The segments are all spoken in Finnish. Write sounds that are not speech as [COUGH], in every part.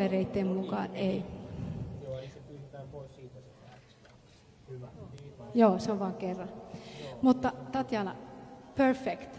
papereiden mukaan ei. Joo, eli se pois siitä. Hyvä. Vaan. Joo, se on vain kerran. Mutta Tatjana, perfect.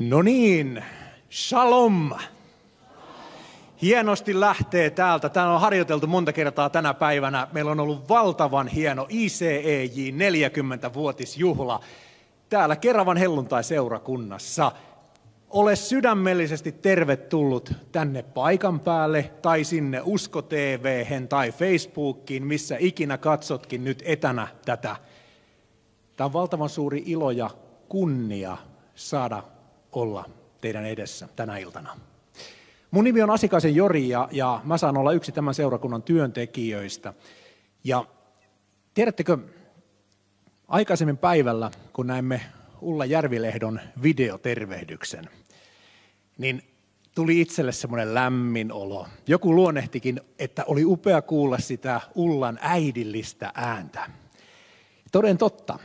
No niin, shalom. Hienosti lähtee täältä. Täällä on harjoiteltu monta kertaa tänä päivänä. Meillä on ollut valtavan hieno ICEJ 40-vuotisjuhla täällä Keravan helluntai-seurakunnassa. Ole sydämellisesti tervetullut tänne paikan päälle tai sinne Usko tv tai Facebookiin, missä ikinä katsotkin nyt etänä tätä. Tämä on valtavan suuri ilo ja kunnia saada olla teidän edessä tänä iltana. Mun nimi on Asikaisen Jori ja, ja mä saan olla yksi tämän seurakunnan työntekijöistä. Ja tiedättekö, aikaisemmin päivällä, kun näimme Ulla Järvilehdon videotervehdyksen, niin tuli itselle semmoinen lämmin olo. Joku luonnehtikin, että oli upea kuulla sitä Ullan äidillistä ääntä. Toden totta.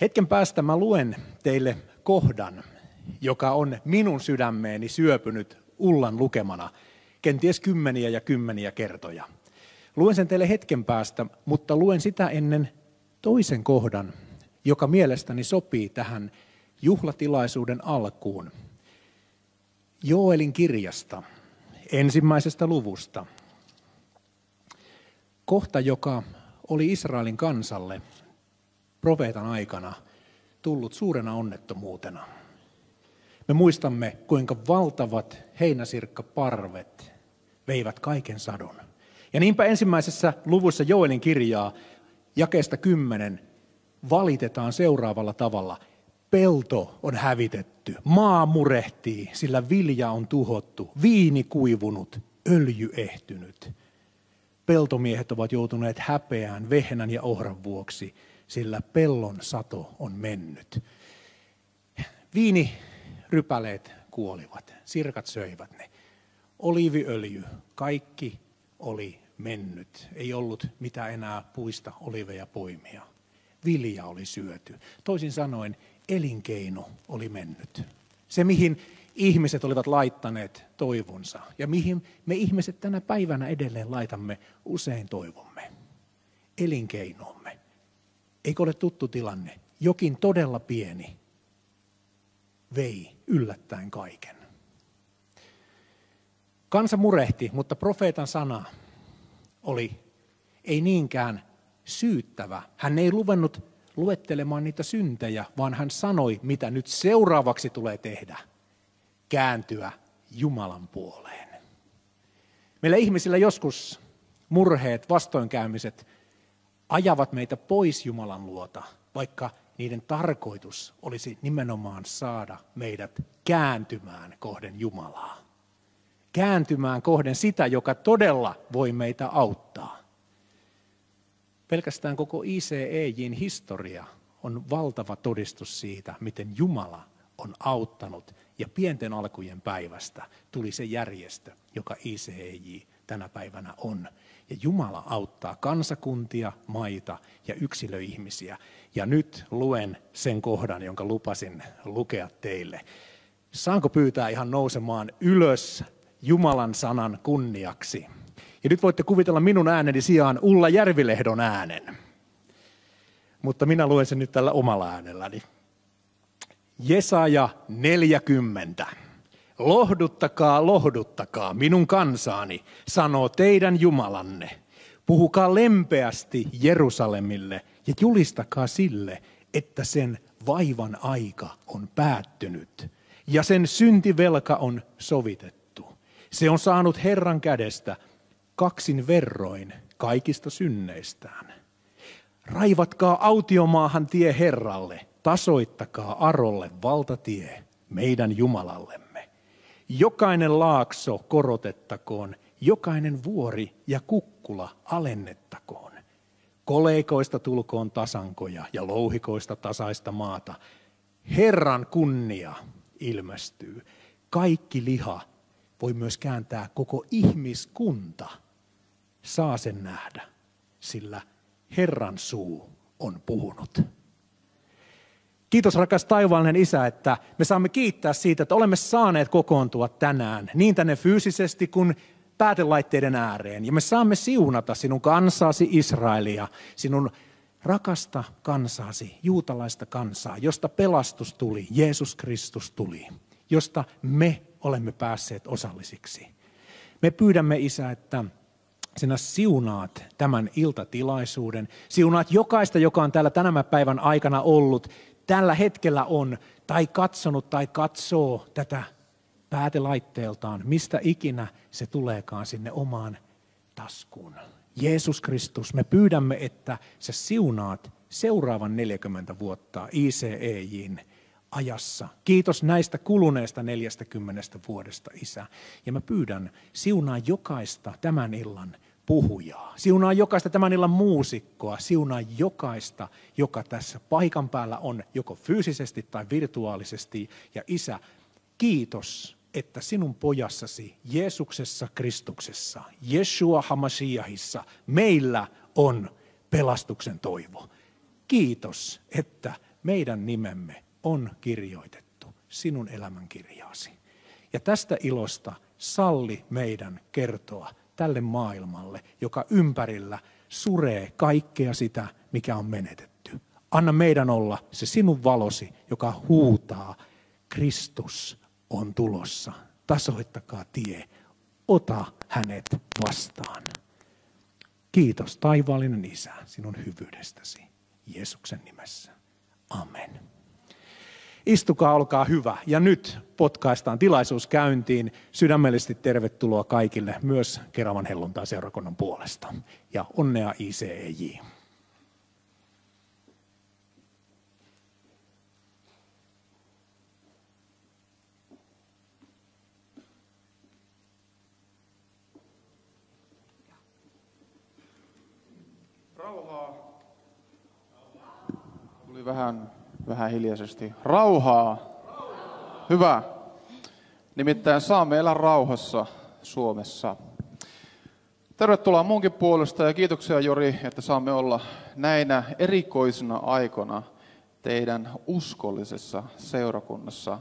Hetken päästä mä luen teille kohdan, joka on minun sydämeeni syöpynyt Ullan lukemana, kenties kymmeniä ja kymmeniä kertoja. Luen sen teille hetken päästä, mutta luen sitä ennen toisen kohdan, joka mielestäni sopii tähän juhlatilaisuuden alkuun. Joelin kirjasta, ensimmäisestä luvusta. Kohta, joka oli Israelin kansalle profeetan aikana tullut suurena onnettomuutena. Me muistamme, kuinka valtavat heinäsirkkaparvet veivät kaiken sadon. Ja niinpä ensimmäisessä luvussa Joelin kirjaa, jakeesta kymmenen, valitetaan seuraavalla tavalla. Pelto on hävitetty, maa murehtii, sillä vilja on tuhottu, viini kuivunut, öljy ehtynyt. Peltomiehet ovat joutuneet häpeään vehnän ja ohran vuoksi, sillä pellon sato on mennyt. Viini rypäleet kuolivat, sirkat söivät ne. Oliiviöljy, kaikki oli mennyt. Ei ollut mitä enää puista oliveja poimia. Vilja oli syöty. Toisin sanoen elinkeino oli mennyt. Se, mihin ihmiset olivat laittaneet toivonsa ja mihin me ihmiset tänä päivänä edelleen laitamme usein toivomme. Elinkeinomme. Eikö ole tuttu tilanne? Jokin todella pieni vei yllättäen kaiken. Kansa murehti, mutta profeetan sana oli ei niinkään syyttävä. Hän ei luvannut luettelemaan niitä syntejä, vaan hän sanoi, mitä nyt seuraavaksi tulee tehdä. Kääntyä Jumalan puoleen. Meillä ihmisillä joskus murheet, vastoinkäymiset ajavat meitä pois Jumalan luota, vaikka niiden tarkoitus olisi nimenomaan saada meidät kääntymään kohden Jumalaa. Kääntymään kohden sitä, joka todella voi meitä auttaa. Pelkästään koko ICEJin historia on valtava todistus siitä, miten Jumala on auttanut. Ja pienten alkujen päivästä tuli se järjestö, joka ICEJ tänä päivänä on. Ja Jumala auttaa kansakuntia, maita ja yksilöihmisiä. Ja nyt luen sen kohdan, jonka lupasin lukea teille. Saanko pyytää ihan nousemaan ylös Jumalan sanan kunniaksi? Ja nyt voitte kuvitella minun ääneni sijaan Ulla Järvilehdon äänen. Mutta minä luen sen nyt tällä omalla äänelläni. Jesaja 40. Lohduttakaa, lohduttakaa minun kansaani, sanoo teidän Jumalanne. Puhukaa lempeästi Jerusalemille ja julistakaa sille, että sen vaivan aika on päättynyt ja sen syntivelka on sovitettu. Se on saanut Herran kädestä kaksin verroin kaikista synneistään. Raivatkaa autiomaahan tie Herralle, tasoittakaa Arolle valtatie meidän Jumalallemme. Jokainen laakso korotettakoon, jokainen vuori ja kukkula alennettakoon. Koleikoista tulkoon tasankoja ja louhikoista tasaista maata. Herran kunnia ilmestyy. Kaikki liha voi myös kääntää koko ihmiskunta. Saa sen nähdä, sillä Herran suu on puhunut. Kiitos rakas taivaallinen Isä, että me saamme kiittää siitä, että olemme saaneet kokoontua tänään niin tänne fyysisesti kuin päätelaitteiden ääreen. Ja me saamme siunata sinun kansaasi Israelia, sinun rakasta kansaasi, juutalaista kansaa, josta pelastus tuli, Jeesus Kristus tuli. josta me olemme päässeet osallisiksi. Me pyydämme, Isä, että sinä siunaat tämän iltatilaisuuden. Siunaat jokaista, joka on täällä tänä päivän aikana ollut, tällä hetkellä on, tai katsonut tai katsoo tätä päätelaitteeltaan, mistä ikinä se tuleekaan sinne omaan taskuun. Jeesus Kristus, me pyydämme, että sä siunaat seuraavan 40 vuotta ICEJin ajassa. Kiitos näistä kuluneista 40 vuodesta, Isä. Ja mä pyydän, siunaa jokaista tämän illan puhujaa. Siunaa jokaista tämän illan muusikkoa. Siunaa jokaista, joka tässä paikan päällä on, joko fyysisesti tai virtuaalisesti. Ja Isä, kiitos, että sinun pojassasi, Jeesuksessa Kristuksessa, Jeshua Hamashiahissa, meillä on pelastuksen toivo. Kiitos, että meidän nimemme on kirjoitettu sinun elämänkirjaasi. Ja tästä ilosta salli meidän kertoa tälle maailmalle, joka ympärillä suree kaikkea sitä, mikä on menetetty. Anna meidän olla se sinun valosi, joka huutaa, Kristus on tulossa. Tasoittakaa tie. Ota hänet vastaan. Kiitos taivaallinen Isä sinun hyvyydestäsi. Jeesuksen nimessä. Amen. Istukaa, olkaa hyvä. Ja nyt potkaistaan tilaisuus käyntiin. Sydämellisesti tervetuloa kaikille myös Keravan helluntaa seurakunnan puolesta. Ja onnea ICEJ. Rauhaa. Tuli vähän, vähän hiljaisesti. Rauhaa. Hyvä. Nimittäin saamme elää rauhassa Suomessa. Tervetuloa muunkin puolesta ja kiitoksia Jori, että saamme olla näinä erikoisina aikona teidän uskollisessa seurakunnassa.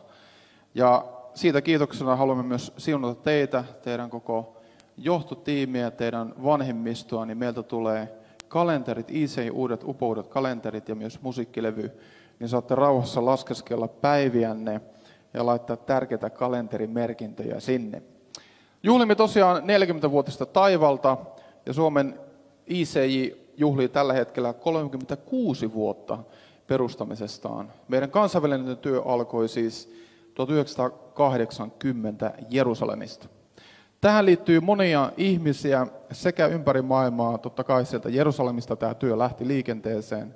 Ja siitä kiitoksena haluamme myös siunata teitä, teidän koko johtotiimiä, teidän vanhemmistoa, niin meiltä tulee kalenterit, ICI uudet upoudet kalenterit ja myös musiikkilevy, niin saatte rauhassa laskeskella päiviänne ja laittaa tärkeitä kalenterimerkintöjä sinne. Juhlimme tosiaan 40-vuotista taivalta ja Suomen ICJ juhlii tällä hetkellä 36 vuotta perustamisestaan. Meidän kansainvälinen työ alkoi siis 1980 Jerusalemista. Tähän liittyy monia ihmisiä sekä ympäri maailmaa, totta kai sieltä Jerusalemista tämä työ lähti liikenteeseen,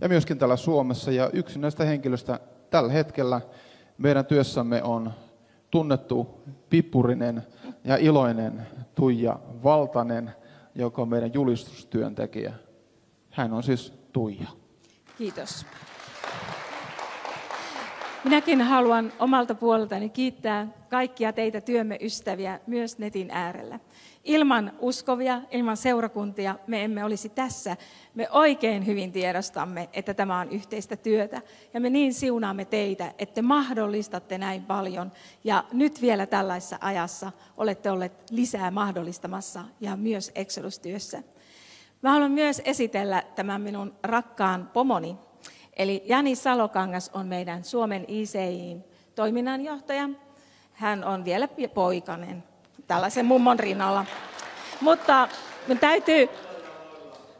ja myöskin täällä Suomessa. Ja yksi näistä henkilöistä tällä hetkellä meidän työssämme on tunnettu pippurinen ja iloinen Tuija Valtanen, joka on meidän julistustyöntekijä. Hän on siis Tuija. Kiitos. Minäkin haluan omalta puoleltani kiittää kaikkia teitä työmme ystäviä myös netin äärellä. Ilman uskovia, ilman seurakuntia me emme olisi tässä. Me oikein hyvin tiedostamme, että tämä on yhteistä työtä. Ja me niin siunaamme teitä, että mahdollistatte näin paljon. Ja nyt vielä tällaisessa ajassa olette olleet lisää mahdollistamassa ja myös Exodus-työssä. Mä haluan myös esitellä tämän minun rakkaan pomoni, Eli Jani Salokangas on meidän Suomen ICIin toiminnanjohtaja. Hän on vielä poikanen tällaisen mummon rinnalla. Mutta mun täytyy,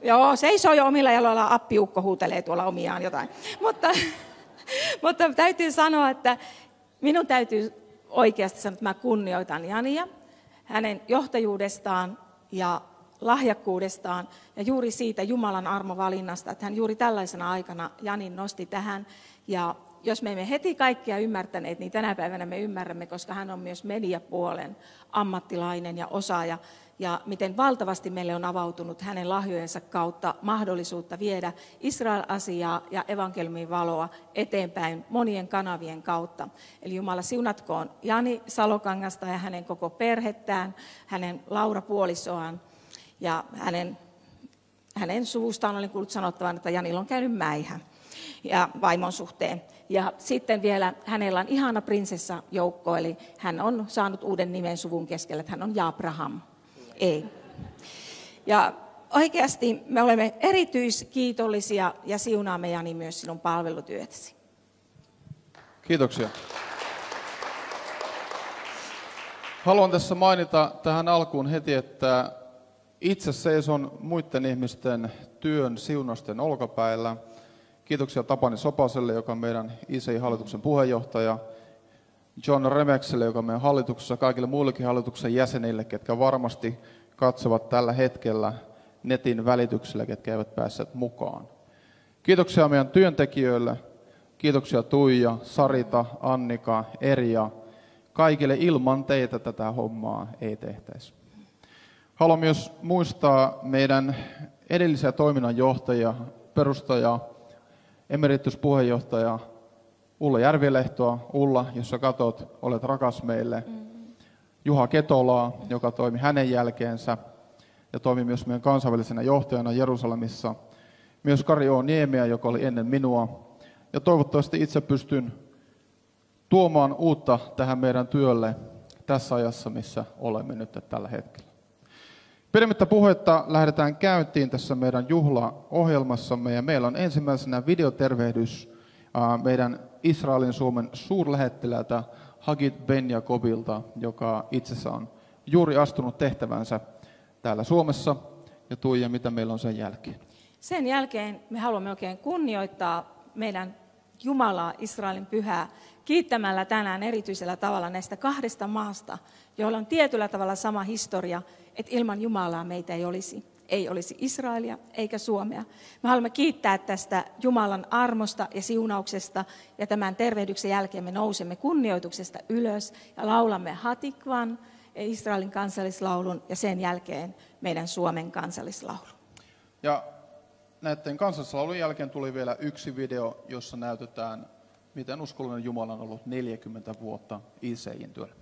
joo, seisoo jo omilla jaloilla, appiukko huutelee tuolla omiaan jotain. Mutta, [LAUGHS] mutta täytyy sanoa, että minun täytyy oikeasti sanoa, että mä kunnioitan Jania, hänen johtajuudestaan ja lahjakkuudestaan ja juuri siitä Jumalan armovalinnasta, että hän juuri tällaisena aikana Janin nosti tähän. Ja jos me emme heti kaikkia ymmärtäneet, niin tänä päivänä me ymmärrämme, koska hän on myös mediapuolen ammattilainen ja osaaja. Ja miten valtavasti meille on avautunut hänen lahjojensa kautta mahdollisuutta viedä Israel-asiaa ja evankeliumin valoa eteenpäin monien kanavien kautta. Eli Jumala siunatkoon Jani Salokangasta ja hänen koko perhettään, hänen Laura puolisoaan ja hänen, hänen suustaan olin kuullut sanottavan, että Janilla on käynyt mäihä ja vaimon suhteen. Ja sitten vielä hänellä on ihana prinsessa joukko, eli hän on saanut uuden nimen suvun keskellä, että hän on Jabraham. Ei. Ja oikeasti me olemme erityiskiitollisia ja siunaamme Jani myös sinun palvelutyötäsi. Kiitoksia. Haluan tässä mainita tähän alkuun heti, että itse seison muiden ihmisten työn siunosten olkapäillä. Kiitoksia Tapani Sopaselle, joka on meidän ICI-hallituksen puheenjohtaja. John Remekselle, joka on meidän hallituksessa, kaikille muillekin hallituksen jäsenille, ketkä varmasti katsovat tällä hetkellä netin välityksellä, ketkä eivät päässeet mukaan. Kiitoksia meidän työntekijöille, kiitoksia Tuija, Sarita, Annika, Erja. Kaikille ilman teitä tätä hommaa ei tehtäisi. Haluan myös muistaa meidän edellisiä toiminnanjohtajia, perustaja, emerituspuheenjohtaja Ulla Järvilehtoa. Ulla, jos sä katot, olet rakas meille. Juha Ketolaa, joka toimi hänen jälkeensä ja toimi myös meidän kansainvälisenä johtajana Jerusalemissa. Myös Kari O. Niemiä, joka oli ennen minua. Ja toivottavasti itse pystyn tuomaan uutta tähän meidän työlle tässä ajassa, missä olemme nyt tällä hetkellä. Pidemmittä puhetta lähdetään käyntiin tässä meidän juhlaohjelmassamme ja meillä on ensimmäisenä videotervehdys meidän Israelin Suomen suurlähettiläältä Hagit Ben Jakobilta, joka itse on juuri astunut tehtävänsä täällä Suomessa. Ja Tuija, mitä meillä on sen jälkeen? Sen jälkeen me haluamme oikein kunnioittaa meidän Jumalaa, Israelin pyhää, kiittämällä tänään erityisellä tavalla näistä kahdesta maasta, joilla on tietyllä tavalla sama historia, että ilman Jumalaa meitä ei olisi. Ei olisi Israelia eikä Suomea. Me haluamme kiittää tästä Jumalan armosta ja siunauksesta ja tämän tervehdyksen jälkeen me nousemme kunnioituksesta ylös ja laulamme Hatikvan, Israelin kansallislaulun ja sen jälkeen meidän Suomen kansallislaulun. Ja näiden kansallislaulun jälkeen tuli vielä yksi video, jossa näytetään, miten uskollinen Jumala on ollut 40 vuotta ICIin työllä.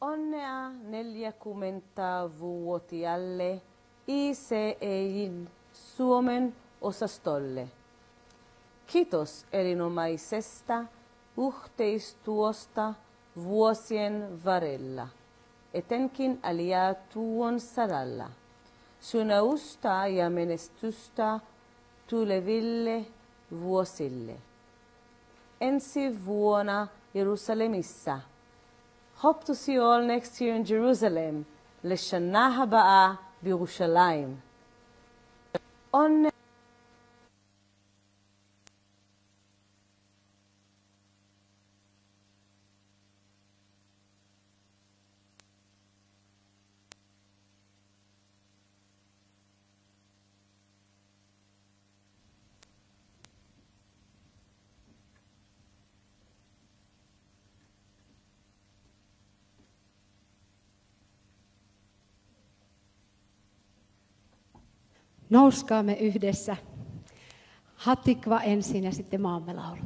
Onnea 40-vuotiaalle ICEin Suomen osastolle. Kiitos erinomaisesta yhteistyöstä vuosien varrella, etenkin tuon saralla. Sunausta ja menestystä tuleville vuosille. Ensi vuonna Jerusalemissa – Hope to see you all next year in Jerusalem, לשנה הבאה בירושלים. On Nouskaamme yhdessä. Hatikva ensin ja sitten maamme laulu.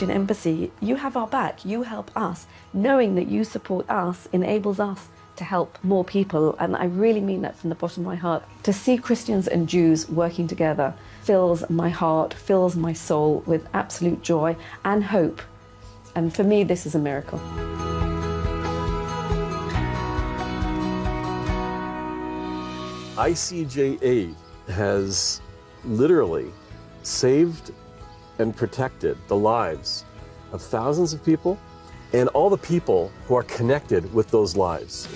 Christian Embassy, you have our back. You help us. Knowing that you support us enables us to help more people. And I really mean that from the bottom of my heart. To see Christians and Jews working together fills my heart, fills my soul with absolute joy and hope. And for me, this is a miracle. ICJA has literally saved and protected the lives of thousands of people and all the people who are connected with those lives.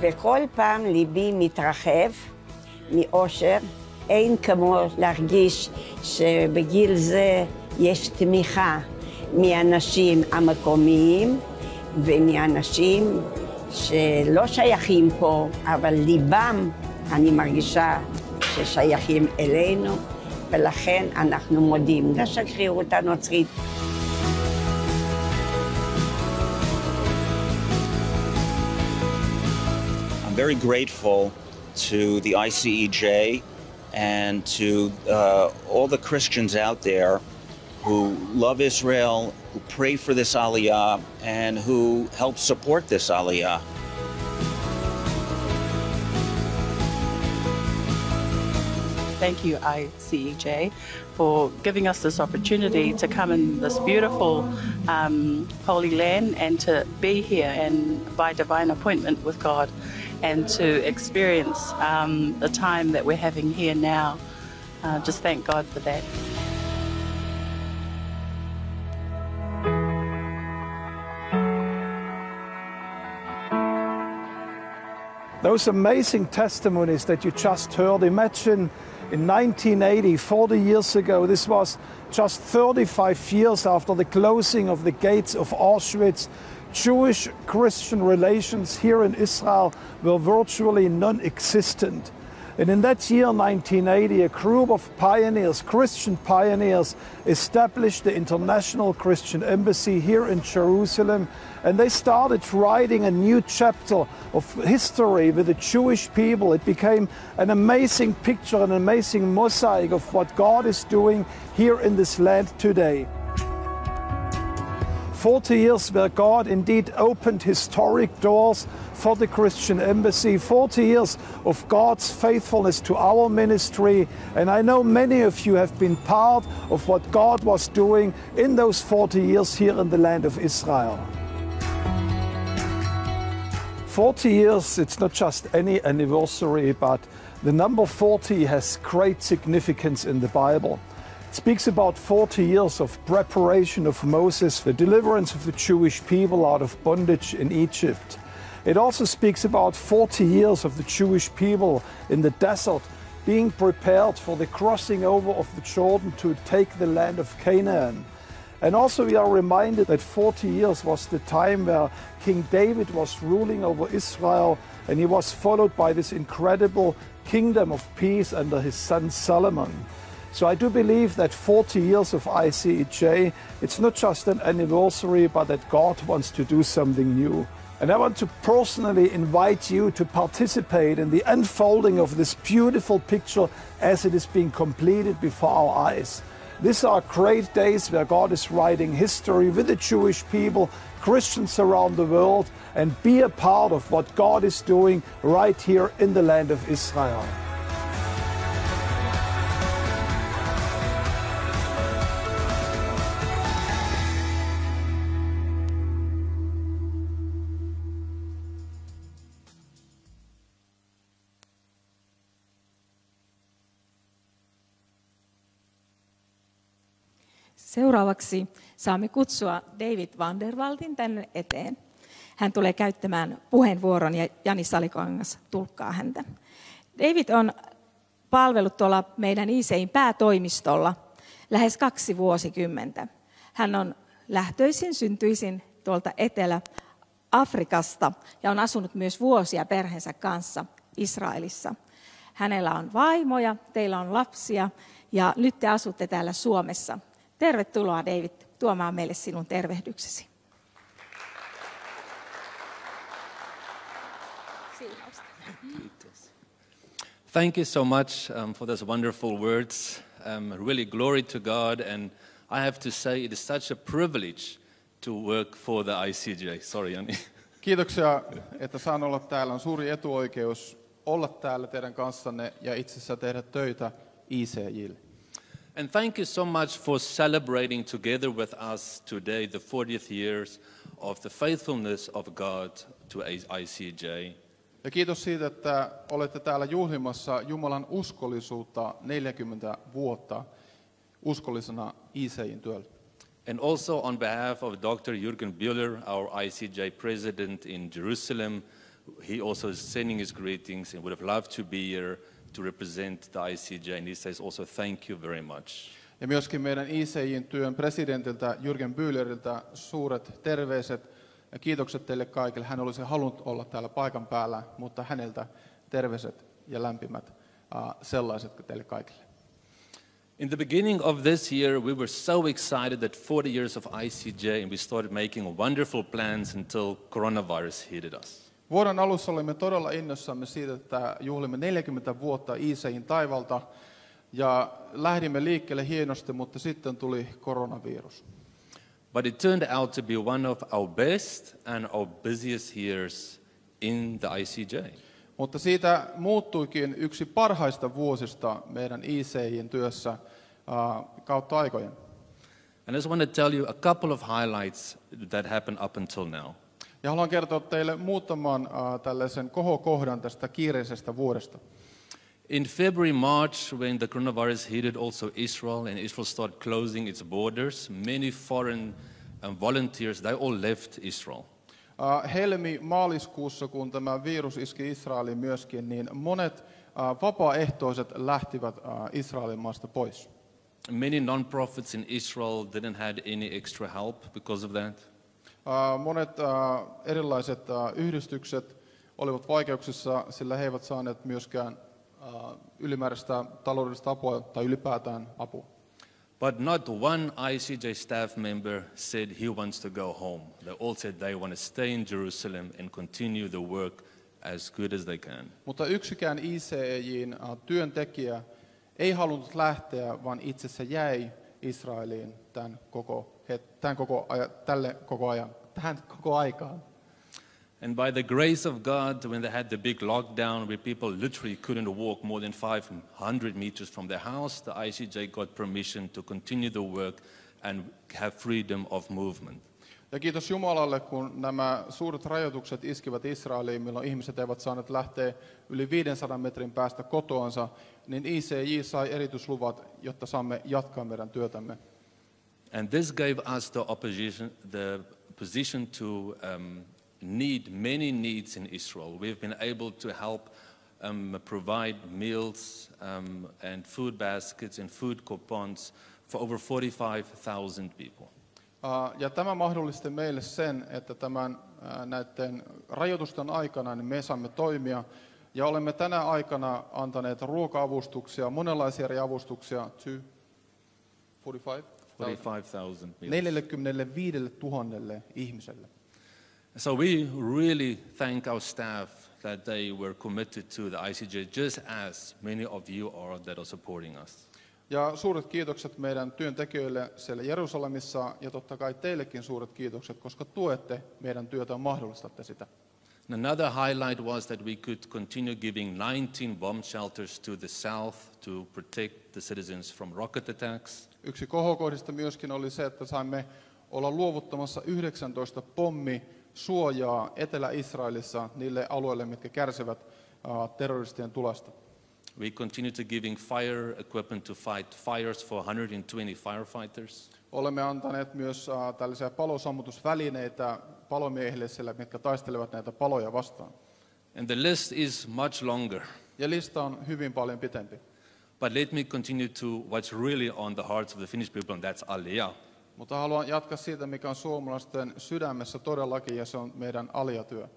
וכל פעם ליבי מתרחב מאושר. אין כמו להרגיש שבגיל זה יש תמיכה מהאנשים המקומיים ומאנשים שלא שייכים פה, אבל ליבם, אני מרגישה ששייכים אלינו, ולכן אנחנו מודים לשגרירות הנוצרית. I'm very grateful to the ICEJ and to uh, all the Christians out there who love Israel, who pray for this aliyah, and who help support this aliyah. Thank you, ICEJ, for giving us this opportunity to come in this beautiful um, holy land and to be here and by divine appointment with God and to experience um, the time that we're having here now. Uh, just thank God for that. Those amazing testimonies that you just heard, imagine in 1980, 40 years ago, this was just 35 years after the closing of the gates of Auschwitz, Jewish Christian relations here in Israel were virtually non existent. And in that year, 1980, a group of pioneers, Christian pioneers, established the International Christian Embassy here in Jerusalem. And they started writing a new chapter of history with the Jewish people. It became an amazing picture, an amazing mosaic of what God is doing here in this land today. 40 years where God indeed opened historic doors for the Christian embassy, 40 years of God's faithfulness to our ministry. And I know many of you have been part of what God was doing in those 40 years here in the land of Israel. 40 years, it's not just any anniversary, but the number 40 has great significance in the Bible speaks about 40 years of preparation of Moses, the deliverance of the Jewish people out of bondage in Egypt. It also speaks about 40 years of the Jewish people in the desert being prepared for the crossing over of the Jordan to take the land of Canaan. And also, we are reminded that 40 years was the time where King David was ruling over Israel, and he was followed by this incredible kingdom of peace under his son Solomon. So I do believe that 40 years of ICEJ, it's not just an anniversary, but that God wants to do something new. And I want to personally invite you to participate in the unfolding of this beautiful picture as it is being completed before our eyes. These are great days where God is writing history with the Jewish people, Christians around the world, and be a part of what God is doing right here in the land of Israel. Seuraavaksi saamme kutsua David Vanderwaldin tänne eteen. Hän tulee käyttämään puheenvuoron ja Jani Salikangas tulkkaa häntä. David on palvellut tuolla meidän ISEin päätoimistolla lähes kaksi vuosikymmentä. Hän on lähtöisin, syntyisin tuolta Etelä-Afrikasta ja on asunut myös vuosia perheensä kanssa Israelissa. Hänellä on vaimoja, teillä on lapsia ja nyt te asutte täällä Suomessa. Tervetuloa David tuomaan meille sinun tervehdyksesi. Thank you so much um, for those wonderful words. Um, really glory to God, and I have to say it is such a privilege to work for the ICJ. Sorry, Jani. [LAUGHS] Kiitoksia, että saan olla täällä. On suuri etuoikeus olla täällä teidän kanssanne ja itse asiassa tehdä töitä ICJille. And thank you so much for celebrating together with us today the 40th years of the faithfulness of God to ICJ. Ja kiitos siitä, että olette täällä juhlimassa Jumalan uskollisuutta 40 vuotta uskollisena ICJin työllä. And also on behalf of Dr. Jürgen Bühler, our ICJ president in Jerusalem, he also is sending his greetings and would have loved to be here to represent the ICJ. And he says also thank you very much. Ja myöskin meidän ICJin työn presidentiltä Jürgen Bühleriltä suuret terveiset ja kiitokset teille kaikille. Hän olisi halunnut olla täällä paikan päällä, mutta häneltä terveiset ja lämpimät uh, sellaiset teille kaikille. In the beginning of this year, we were so excited that 40 years of ICJ, and we started making wonderful plans until coronavirus hit us. Vuoden alussa olimme todella innossamme siitä, että juhlimme 40 vuotta ICJin taivalta ja lähdimme liikkeelle hienosti, mutta sitten tuli koronavirus. But it turned out to be one of our best and our busiest years in the ICJ. Mutta siitä muuttuikin yksi parhaista vuosista meidän ICJin työssä uh, kautta aikojen. And I just want to tell you a couple of highlights that happened up until now. Ja haluan kertoa teille muutaman uh, tällaisen kohokohdan tästä kiireisestä vuodesta. In February, March, when the coronavirus hit also Israel and Israel started closing its borders, many foreign um, volunteers, they all left Israel. Uh, Helmi-maaliskuussa, kun tämä virus iski Israeliin myöskin, niin monet uh, vapaaehtoiset lähtivät uh, Israelin maasta pois. Many non-profits in Israel didn't had any extra help because of that. Monet erilaiset yhdistykset olivat vaikeuksissa, sillä he eivät saaneet myöskään ylimääräistä taloudellista apua tai ylipäätään apua. But not one ICJ staff member said he wants to go home. They all said they want to stay in Jerusalem and continue the work as good as they can. Mutta yksikään ICJin uh, työntekijä ei halunnut lähteä, vaan itse asiassa jäi Israeliin tämän koko, tämän koko aja, tälle koko ajan, tähän koko aikaan. And by the grace of God, when they had the big lockdown where people literally couldn't walk more than 500 meters from their house, the ICJ got permission to continue the work and have freedom of movement. Ja kiitos Jumalalle, kun nämä suuret rajoitukset iskivät Israeliin, milloin ihmiset eivät saaneet lähteä yli 500 metrin päästä kotoansa, niin ICJ sai erityisluvat, jotta saamme jatkaa meidän työtämme. And this gave us the, opposition, the position to um, need many needs in Israel. We've been able to help um, provide meals um, and food baskets and food coupons for over 45,000 people. Ja tämä mahdollisti meille sen, että tämän näiden rajoitusten aikana niin me saamme toimia ja olemme tänä aikana antaneet ruoka-avustuksia, monenlaisia eri avustuksia, to 45? 45 000 ihmiselle. So we really thank our staff that they were committed to the ICJ just as many of you are that are supporting us. Ja suuret kiitokset meidän työntekijöille siellä Jerusalemissa ja totta kai teillekin suuret kiitokset, koska tuette meidän työtä ja mahdollistatte sitä. Another highlight was that we could continue giving 19 bomb shelters to the south to protect the citizens from rocket attacks. Yksi kohokohdista myöskin oli se, että saimme olla luovuttamassa 19 pommi suojaa Etelä-Israelissa niille alueille, mitkä kärsivät uh, terroristien tulesta. We continue to giving fire equipment to fight fires for 120 firefighters. Olemme antaneet myös uh, tällaisia palosammutusvälineitä palomiehille siellä, mitkä taistelevat näitä paloja vastaan. And the list is much longer. Ja lista on hyvin paljon pitempi. But let me continue to what's really on the hearts of the Finnish people, and that's Aliyah. Mutta haluan jatkaa siitä, mikä on suomalaisten sydämessä todellakin, ja se on meidän aliatyö.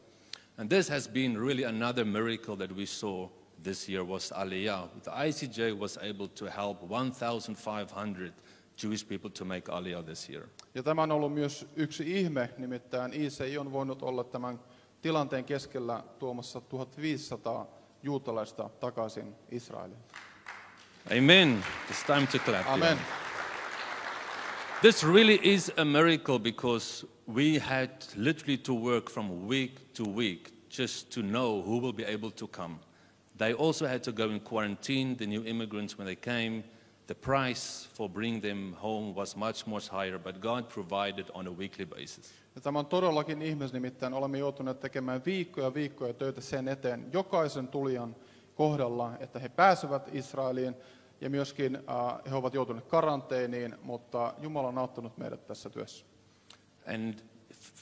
And this has been really another miracle that we saw this year was Aliyah. The ICJ was able to help 1,500 Jewish people to make Aliyah this year. Ja tämä on ollut myös yksi ihme, nimittäin ICI on voinut olla tämän tilanteen keskellä tuomassa 1500 juutalaista takaisin Israeliin. Amen. It's time to clap. yeah. Amen. This really is a miracle because we had literally to work from week to week just to know who will be able to come. They also had to go in quarantine, the new immigrants, when they came. The price for bringing them home was much, much higher, but God provided on a weekly basis. Ja tämä on todellakin ihmis, nimittäin olemme joutuneet tekemään viikkoja viikkoja töitä sen eteen jokaisen tulijan kohdalla, että he pääsevät Israeliin ja myöskin äh, he ovat joutuneet karanteeniin, mutta Jumala on auttanut meidät tässä työssä. And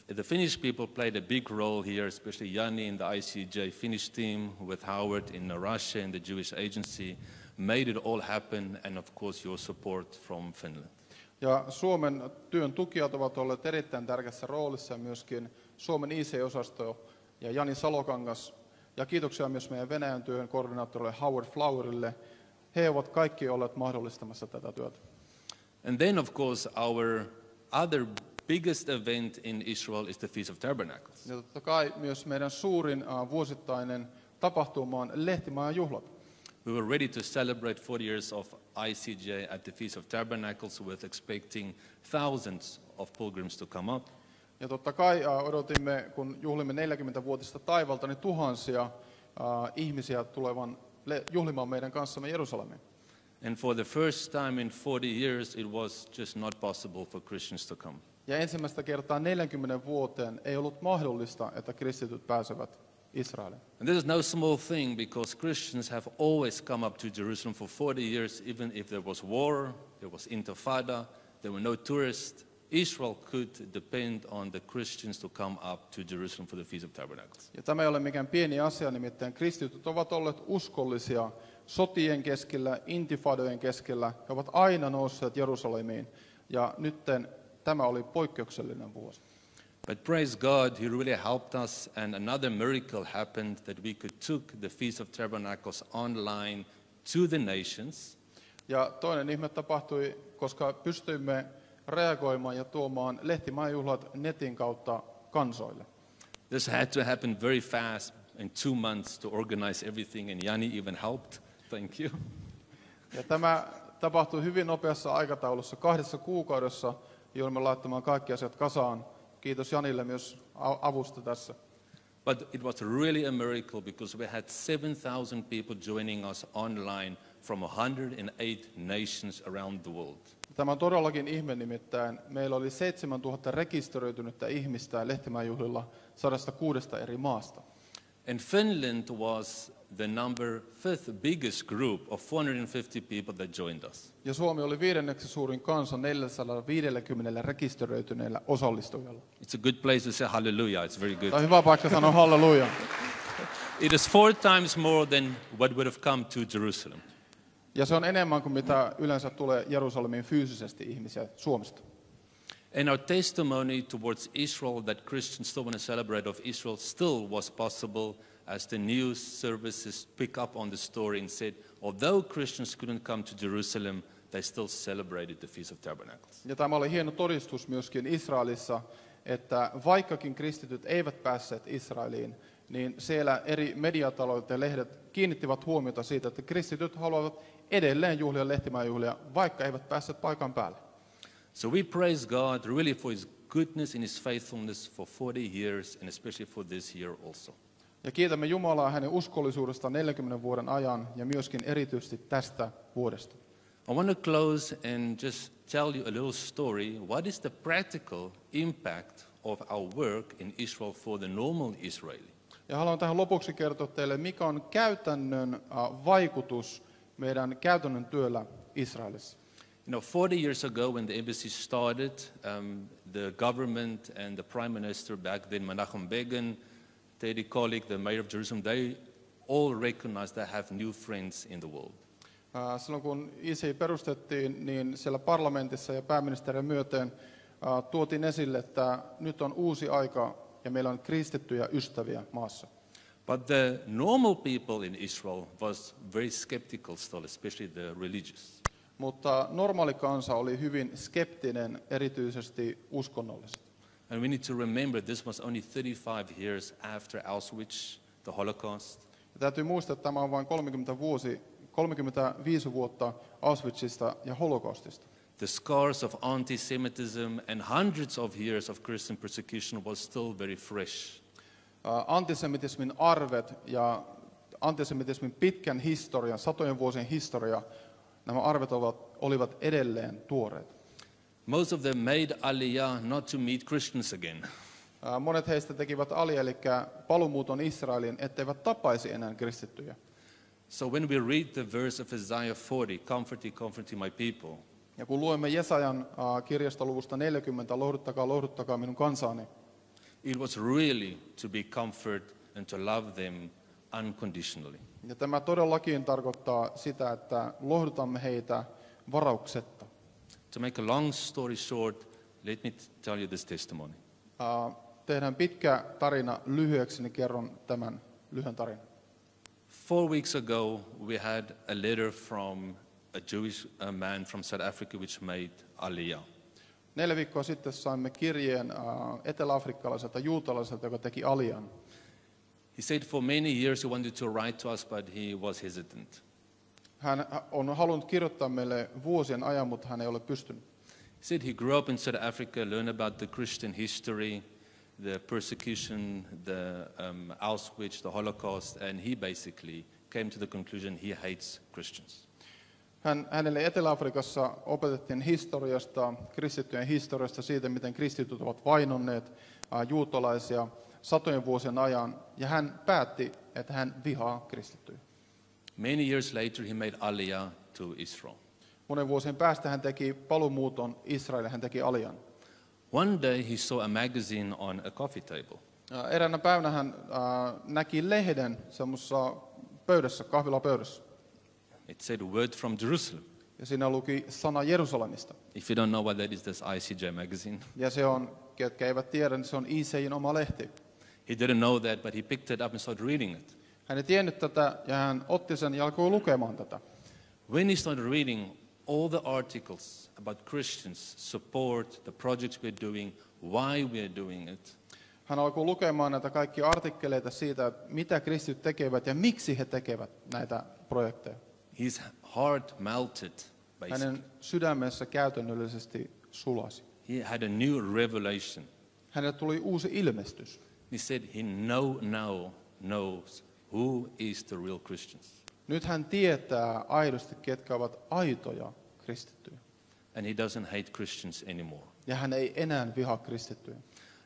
the Finnish people played a big role here, especially Yanni in the ICJ Finnish team, with Howard in Russia and the Jewish agency, made it all happen, and of course your support from Finland. Ja Suomen työn tukijat ovat olleet erittäin tärkeässä roolissa myöskin Suomen IC-osasto ja Jani Salokangas. Ja kiitoksia myös meidän Venäjän työn koordinaattorille Howard Flowerille. He ovat kaikki olleet mahdollistamassa tätä työtä. And then, of course, our other biggest event in Israel is the Feast of Tabernacles. Ja totta kai myös meidän suurin uh, vuosittainen tapahtuma on Lehtimajan juhlat. We were ready to celebrate 40 years of ICJ at the Feast of Tabernacles with expecting thousands of pilgrims to come up. Ja totta kai uh, odotimme, kun juhlimme 40-vuotista taivalta, niin tuhansia uh, ihmisiä tulevan juhlimaan meidän kanssamme Jerusalemiin. And for the first time in 40 years, it was just not possible for Christians to come. Ja ensimmäistä kertaa 40 vuoteen ei ollut mahdollista, että kristityt pääsevät Israeliin. And this is no small thing because Christians have always come up to Jerusalem for 40 years, even if there was war, there was intifada, there were no tourists. Israel could depend on the Christians to come up to Jerusalem for the Feast of Tabernacles. Ja tämä ei ole mikään pieni asia, nimittäin kristityt ovat olleet uskollisia sotien keskellä, intifadojen keskellä. He ovat aina nousseet Jerusalemiin. Ja nytten tämä oli poikkeuksellinen vuosi. But praise God, He really helped us, and another miracle happened that we could took the Feast of Tabernacles online to the nations. Ja toinen ihme tapahtui, koska pystyimme reagoimaan ja tuomaan lehtimaanjuhlat netin kautta kansoille. This had to happen very fast in two months to organize everything, and Yanni even helped. Thank you. Ja tämä tapahtui hyvin nopeassa aikataulussa, kahdessa kuukaudessa joudumme laittamaan kaikki asiat kasaan. Kiitos Janille myös avusta tässä. But it was really a miracle because we had 7,000 people joining us online from 108 nations around the world. Tämä on todellakin ihme nimittäin. Meillä oli 7000 rekisteröitynyttä ihmistä Lehtimäenjuhlilla 106 eri maasta. And Finland was the number fifth biggest group of 450 people that joined us. Ja Suomi oli viidenneksi suurin kansa 450 rekisteröityneellä osallistujalla. It's a good place to say hallelujah. It's very good. Tämä on hyvä paikka sanoa halleluja. It is four times more than what would have come to Jerusalem. Ja se on enemmän kuin mitä yleensä tulee Jerusalemiin fyysisesti ihmisiä Suomesta. And our testimony towards Israel that Christians still want to celebrate of Israel still was possible as the news services pick up on the story and said, although Christians couldn't come to Jerusalem, they still celebrated the Feast of Tabernacles. Ja tämä oli hieno todistus myöskin Israelissa, että vaikkakin kristityt eivät päässeet Israeliin, niin siellä eri ja lehdet kiinnittivät huomiota siitä, että kristityt haluavat edelleen juhlia lehtimäenjuhlia, vaikka eivät päässeet paikan päälle. So we praise God really for His goodness and His faithfulness for 40 years and especially for this year also. Ja kiitämme Jumalaa hänen uskollisuudestaan 40 vuoden ajan ja myöskin erityisesti tästä vuodesta. I want to close and just tell you a little story. What is the practical impact of our work in Israel for the normal Israeli? Ja haluan tähän lopuksi kertoa teille, mikä on käytännön äh, vaikutus meidän käytännön työllä Israelissa. You know, 40 years ago when the embassy started, um, the government and the prime minister back then, Menachem Begin, Teddy Kolik, the mayor of Jerusalem, they all recognized they have new friends in the world. Äh, Silloin kun ISI perustettiin, niin siellä parlamentissa ja pääministerin myöten äh, tuotiin esille, että nyt on uusi aika ja meillä on kristittyjä ystäviä maassa. But the normal people in Israel was very skeptical still, especially the religious. Mutta normaali kansa oli hyvin skeptinen, erityisesti uskonnolliset. And we need to remember this was only 35 years after Auschwitz, the Holocaust. Ja täytyy muistaa, että tämä on vain 30 vuosi, 35 vuotta Auschwitzista ja holokaustista. The scars of anti Semitism and hundreds of years of Christian persecution was still very fresh. Antisemitismin arvet ja antisemitismin pitkän historian, satojen vuosien historia, nämä arvet ovat, olivat edelleen tuoreet. Most of them made Aliyah not to meet Christians again. Monet heistä tekivät ali, eli palumuuton Israeliin, etteivät tapaisi enää kristittyjä. So when we read the verse of Isaiah 40, comfort ye, comfort ye my people, Ja kun luemme Jesajan kirjasta luvusta 40, lohduttakaa, lohduttakaa minun kansaani, it was really to be comfort and to love them unconditionally. ja tämä todellakin tarkoittaa sitä, että lohdutamme heitä varauksetta. To make a long story short, let me tell you this testimony. Ää, Tehdään pitkä tarina lyhyeksi, niin kerron tämän lyhyen tarinan. Four weeks ago, we had a letter from a Jewish uh, man from South Africa which made Aliyah. Neljä viikkoa sitten saimme kirjeen ää, etelä-afrikkalaiselta juutalaiselta, joka teki alian. He said for many years he wanted to write to us, but he was hesitant. Hän on halunnut kirjoittaa meille vuosien ajan, mutta hän ei ole pystynyt. He said he grew up in South Africa, learned about the Christian history, the persecution, the um, Auschwitz, the Holocaust, and he basically came to the conclusion he hates Christians. Hän, hänelle Etelä-Afrikassa opetettiin historiasta, kristittyjen historiasta, siitä, miten kristityt ovat vainonneet ää, juutalaisia satojen vuosien ajan, ja hän päätti, että hän vihaa kristittyjä. Many years later, he made Aliyah to Israel. Monen vuosien päästä hän teki palumuuton Israelille, hän teki alian. One day, he saw a magazine on a coffee table. Ää, Eräänä päivänä hän ää, näki lehden semmoisessa pöydässä, kahvilapöydässä, It said, Word from Jerusalem. ja siinä luki sana Jerusalemista. If you don't know what that is, that's ICJ magazine. [LAUGHS] Ja se on, ketkä eivät tiedä, niin se on ICJin oma lehti. He didn't know that, but he picked it up and started reading it. Hän ei tiennyt tätä ja hän otti sen ja alkoi lukemaan tätä. When he started reading all the articles about Christians, support, the projects we're doing, why we're doing it, Hän alkoi lukemaan näitä kaikkia artikkeleita siitä, mitä kristityt tekevät ja miksi he tekevät näitä projekteja. his heart melted, basically. Hänen sydämessä käytännöllisesti sulasi. He had a new revelation. Hänelle tuli uusi ilmestys. He said he know, now knows who is the real Christians. Nyt hän tietää aidosti, ketkä ovat aitoja kristittyjä. And he doesn't hate Christians anymore. Ja hän ei enää vihaa kristittyjä.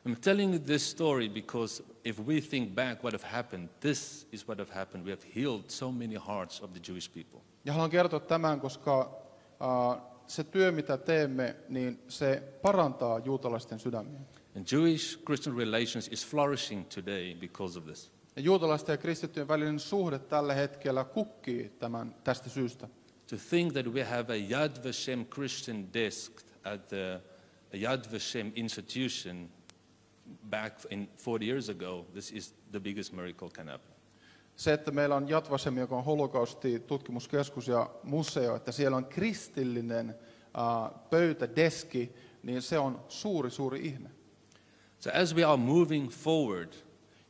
I'm telling you this story because if we think back what have happened, this is what have happened. We have healed so many hearts of the Jewish people. Ja haluan kertoa tämän, koska uh, se työ, mitä teemme, niin se parantaa juutalaisten sydämiä. And Jewish-Christian relations is flourishing today because of this. Ja juutalaisten ja kristittyjen välinen suhde tällä hetkellä kukkii tämän, tästä syystä. To think that we have a Yad Vashem Christian desk at the Yad Vashem institution back in 40 years ago, this is the biggest miracle can happen. Se, että meillä on Yad Vashem, joka on holokausti tutkimuskeskus ja museo, että siellä on kristillinen uh, pöytädeski, niin se on suuri, suuri ihme. So as we are moving forward,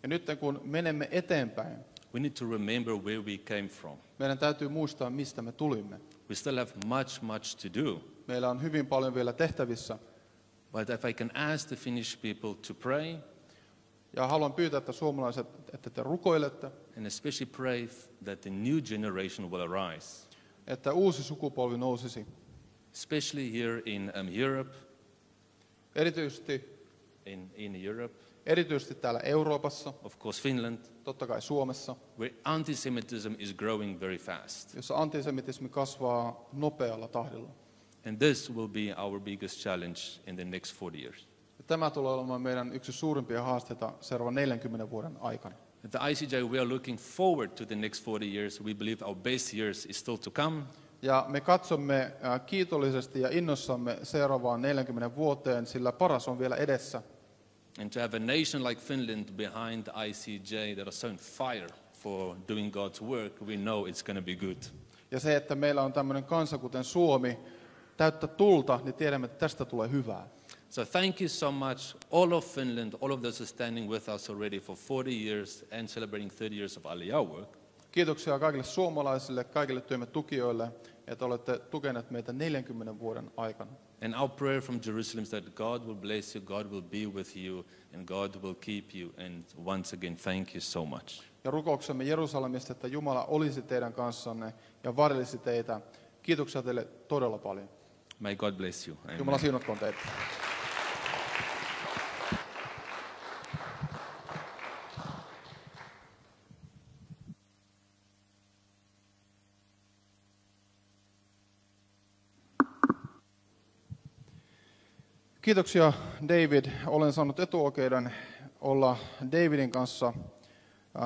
Ja nyt kun menemme eteenpäin, we need to remember where we came from. meidän täytyy muistaa, mistä me tulimme. We still have much, much to do. Meillä on hyvin paljon vielä tehtävissä. But if I can ask the Finnish people to pray, Ja haluan pyytää, että suomalaiset, että te rukoilette, and especially pray that the new generation will arise, että uusi sukupolvi nousisi. especially here in um, Europe, Erityisesti, in, in Europe, erityisesti täällä Euroopassa, of course Finland, totta kai Suomessa, where anti-Semitism is growing very fast. jossa antisemitismi kasvaa nopealla tahdilla. And this will be our biggest challenge in the next 40 years. Ja tämä tulee olemaan meidän yksi suurimpia haasteita seuraavan 40 vuoden aikana. At the ICJ, we are looking forward to the next 40 years. We believe our best years is still to come. Ja me katsomme äh, kiitollisesti ja innossamme seuraavaan 40 vuoteen, sillä paras on vielä edessä. And to have a nation like Finland behind ICJ that are so on fire for doing God's work, we know it's going to be good. Ja se, että meillä on tämmöinen kansa kuten Suomi, täyttä tulta, niin tiedämme, että tästä tulee hyvää. So thank you so much, all of Finland, all of those who are standing with us already for 40 years and celebrating 30 years of Aliyah work. Kiitoksia kaikille suomalaisille, kaikille työmme tukijoille, että olette tukeneet meitä 40 vuoden aikana. And our prayer from Jerusalem is that God will bless you, God will be with you, and God will keep you. And once again, thank you so much. Ja rukouksemme Jerusalemista, että Jumala olisi teidän kanssanne ja varjelisi teitä. Kiitoksia teille todella paljon. May God bless you. Amen. Jumala siunatkoon teitä. Kiitoksia David. Olen saanut etuoikeuden olla Davidin kanssa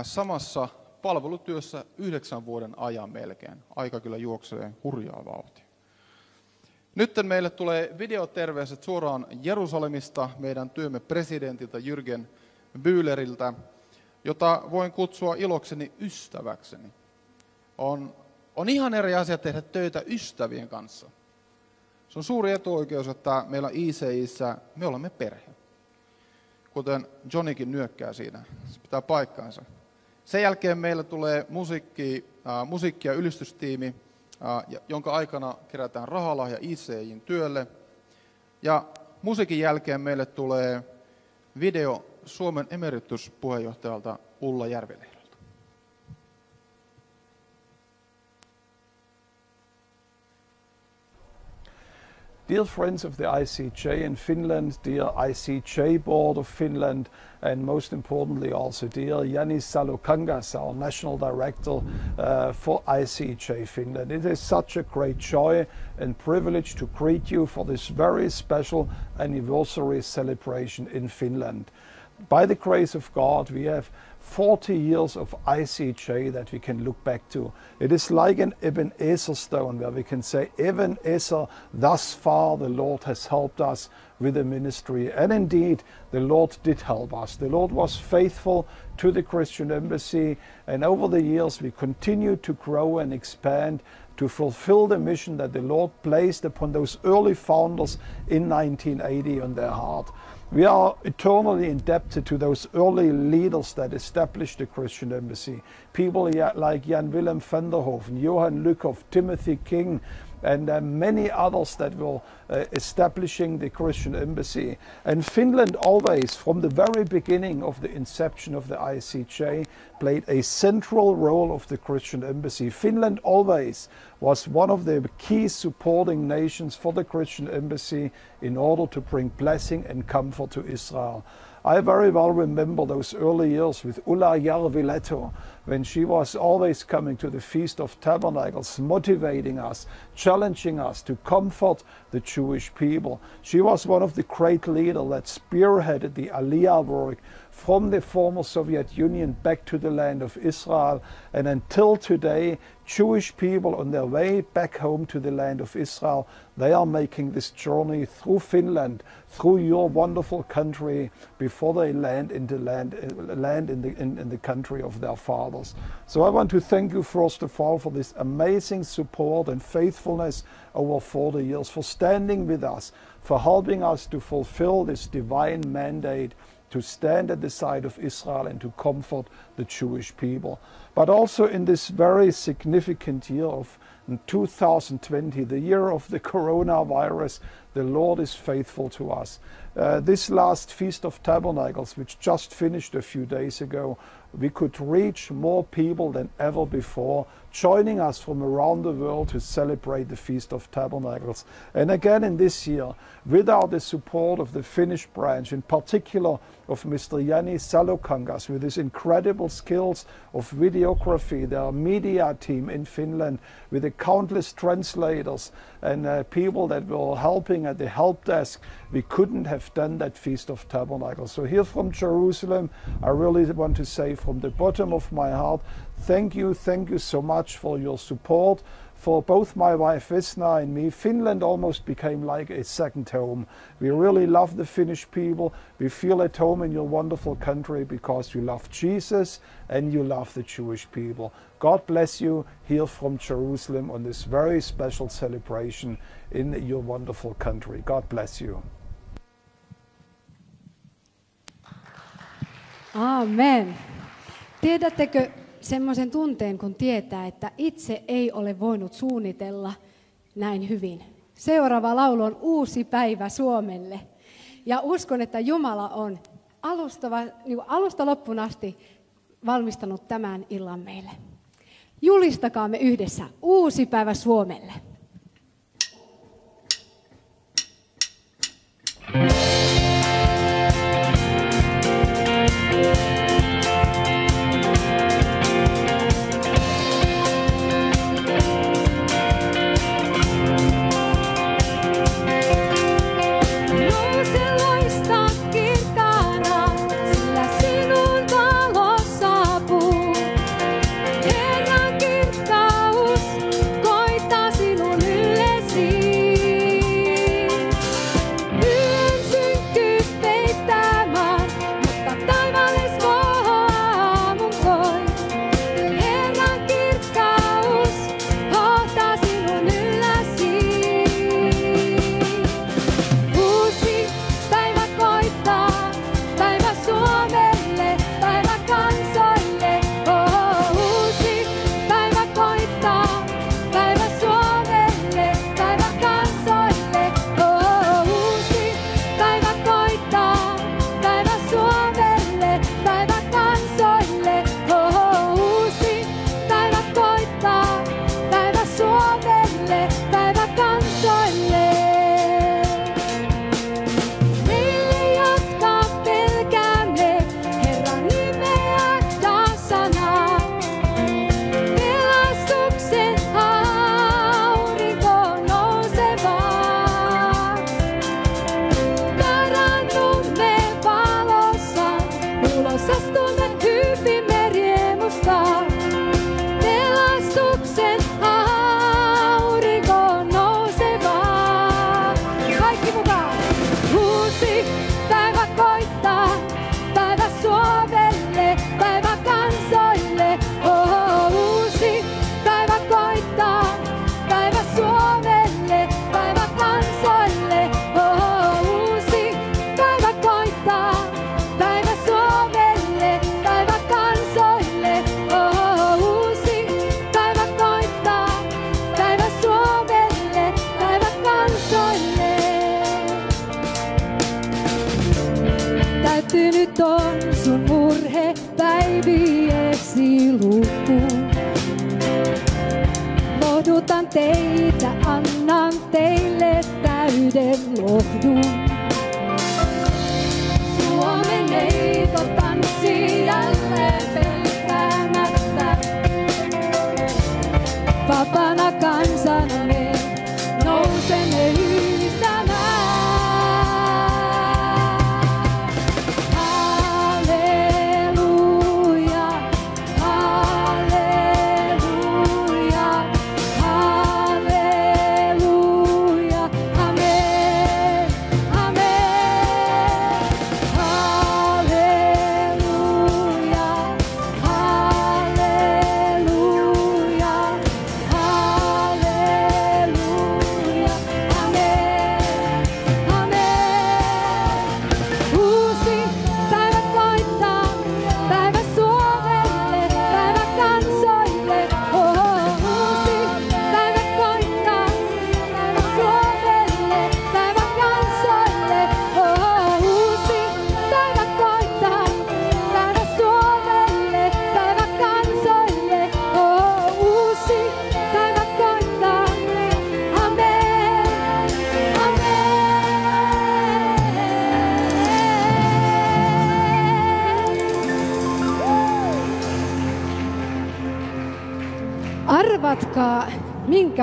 samassa palvelutyössä yhdeksän vuoden ajan melkein. Aika kyllä juoksee hurjaa vauhtia. Nyt meille tulee videoterveiset suoraan Jerusalemista meidän työmme presidentiltä Jürgen Bühleriltä, jota voin kutsua ilokseni ystäväkseni. On, on ihan eri asia tehdä töitä ystävien kanssa. Se on suuri etuoikeus, että meillä ICIssä me olemme perhe. Kuten Johnikin nyökkää siinä. Se pitää paikkaansa. Sen jälkeen meillä tulee musiikki, äh, musiikki- ja ylistystiimi, äh, jonka aikana kerätään rahalahja ICIin työlle. Ja musiikin jälkeen meille tulee video Suomen emerituspuheenjohtajalta Ulla Järvilehdeltä. Dear friends of the ICJ in Finland, dear ICJ board of Finland, and most importantly also dear Yanis Salukangas, our national director uh, for ICJ Finland. It is such a great joy and privilege to greet you for this very special anniversary celebration in Finland. By the grace of God, we have 40 years of ICJ that we can look back to. It is like an Ebenezer stone where we can say, Ebenezer, thus far the Lord has helped us with the ministry. And indeed, the Lord did help us. The Lord was faithful to the Christian embassy. And over the years, we continued to grow and expand to fulfill the mission that the Lord placed upon those early founders in 1980 on their heart. We are eternally indebted to those early leaders that established the Christian embassy. People like Jan Willem van der Hoven, Johan Lukov, Timothy King, and uh, many others that were uh, establishing the Christian embassy. And Finland always, from the very beginning of the inception of the ICJ, played a central role of the Christian embassy. Finland always was one of the key supporting nations for the Christian embassy in order to bring blessing and comfort to Israel. I very well remember those early years with Ulla Järviletto when she was always coming to the Feast of Tabernacles, motivating us, challenging us to comfort the Jewish people. She was one of the great leaders that spearheaded the Aliyah work from the former Soviet Union back to the land of Israel. And until today, Jewish people on their way back home to the land of Israel, they are making this journey through Finland, through your wonderful country, before they land in the land, uh, land in the in, in the country of their fathers. So I want to thank you first of all for this amazing support and faithfulness over 40 years, for standing with us, for helping us to fulfill this divine mandate to stand at the side of Israel and to comfort the Jewish people. But also in this very significant year of 2020, the year of the coronavirus, the Lord is faithful to us. Uh, this last Feast of Tabernacles, which just finished a few days ago, we could reach more people than ever before, joining us from around the world to celebrate the Feast of Tabernacles. And again in this year, without the support of the Finnish branch, in particular of Mr. Yanni Salokangas, with his incredible skills of videography, their media team in Finland, with the countless translators and uh, people that were helping at the help desk, we couldn't have done that Feast of Tabernacles. So here from Jerusalem, I really want to say from the bottom of my heart, thank you, thank you so much for your support. For both my wife Vesna and me, Finland almost became like a second home. We really love the Finnish people. We feel at home in your wonderful country because you love Jesus and you love the Jewish people. God bless you here from Jerusalem on this very special celebration in your wonderful country. God bless you. Amen. Tiedättekö, semmoisen tunteen, kun tietää, että itse ei ole voinut suunnitella näin hyvin. Seuraava laulu on Uusi päivä Suomelle. Ja uskon, että Jumala on alustava, niin alusta loppuun asti valmistanut tämän illan meille. Julistakaamme yhdessä Uusi päivä Suomelle. Nouse Täyttynyt on sun murhe päiviesi luku. Lohdutan teitä, annan teille täyden lohdun.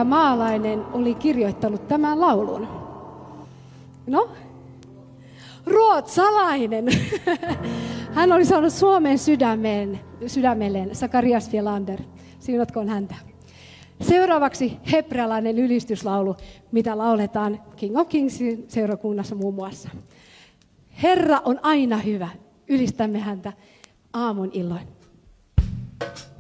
Minkä maalainen oli kirjoittanut tämän laulun. No, ruotsalainen. [LAUGHS] Hän oli saanut Suomen sydämeen, sydämelleen, Sakarias Fielander. Siunatkoon häntä. Seuraavaksi hebrealainen ylistyslaulu, mitä lauletaan King of Kingsin seurakunnassa muun muassa. Herra on aina hyvä. Ylistämme häntä aamun illoin. Herra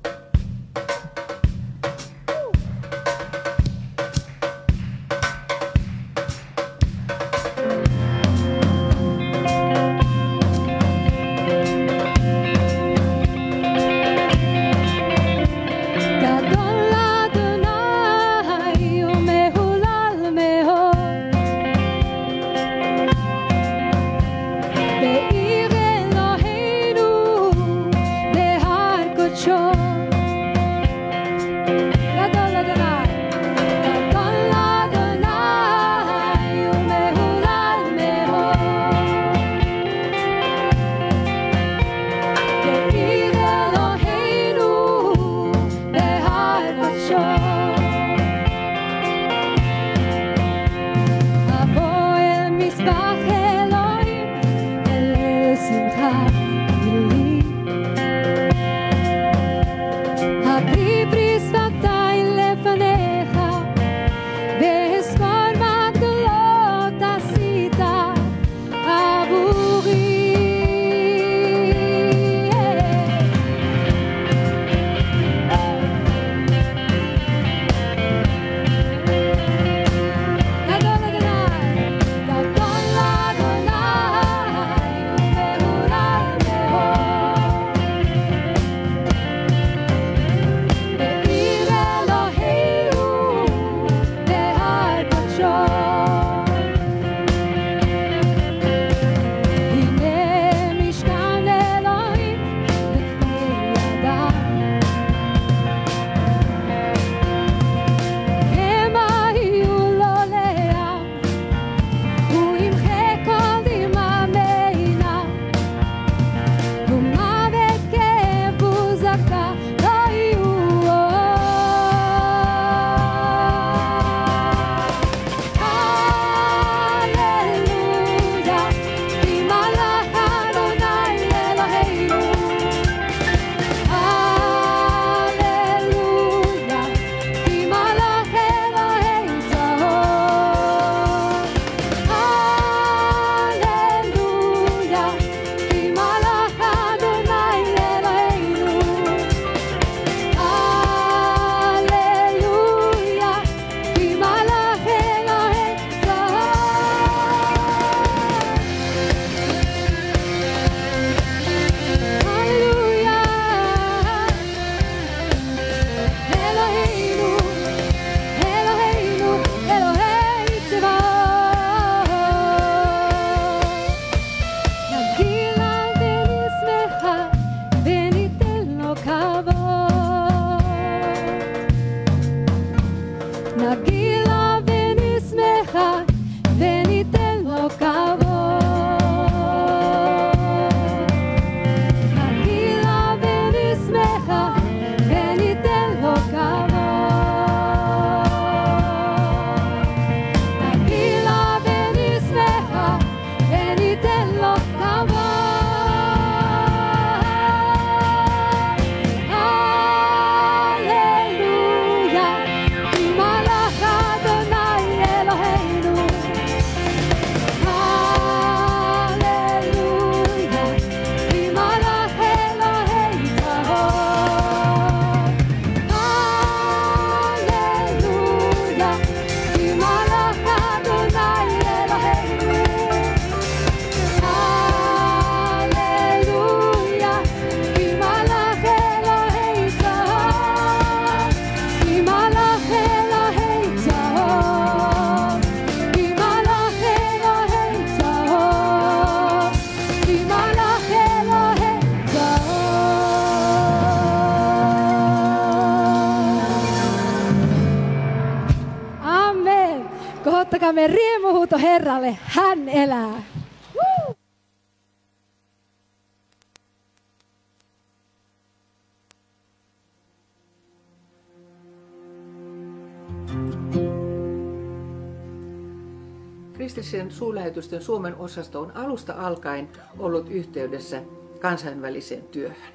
Kristillisen suurlähetystön Suomen osasto on alusta alkaen ollut yhteydessä kansainväliseen työhön.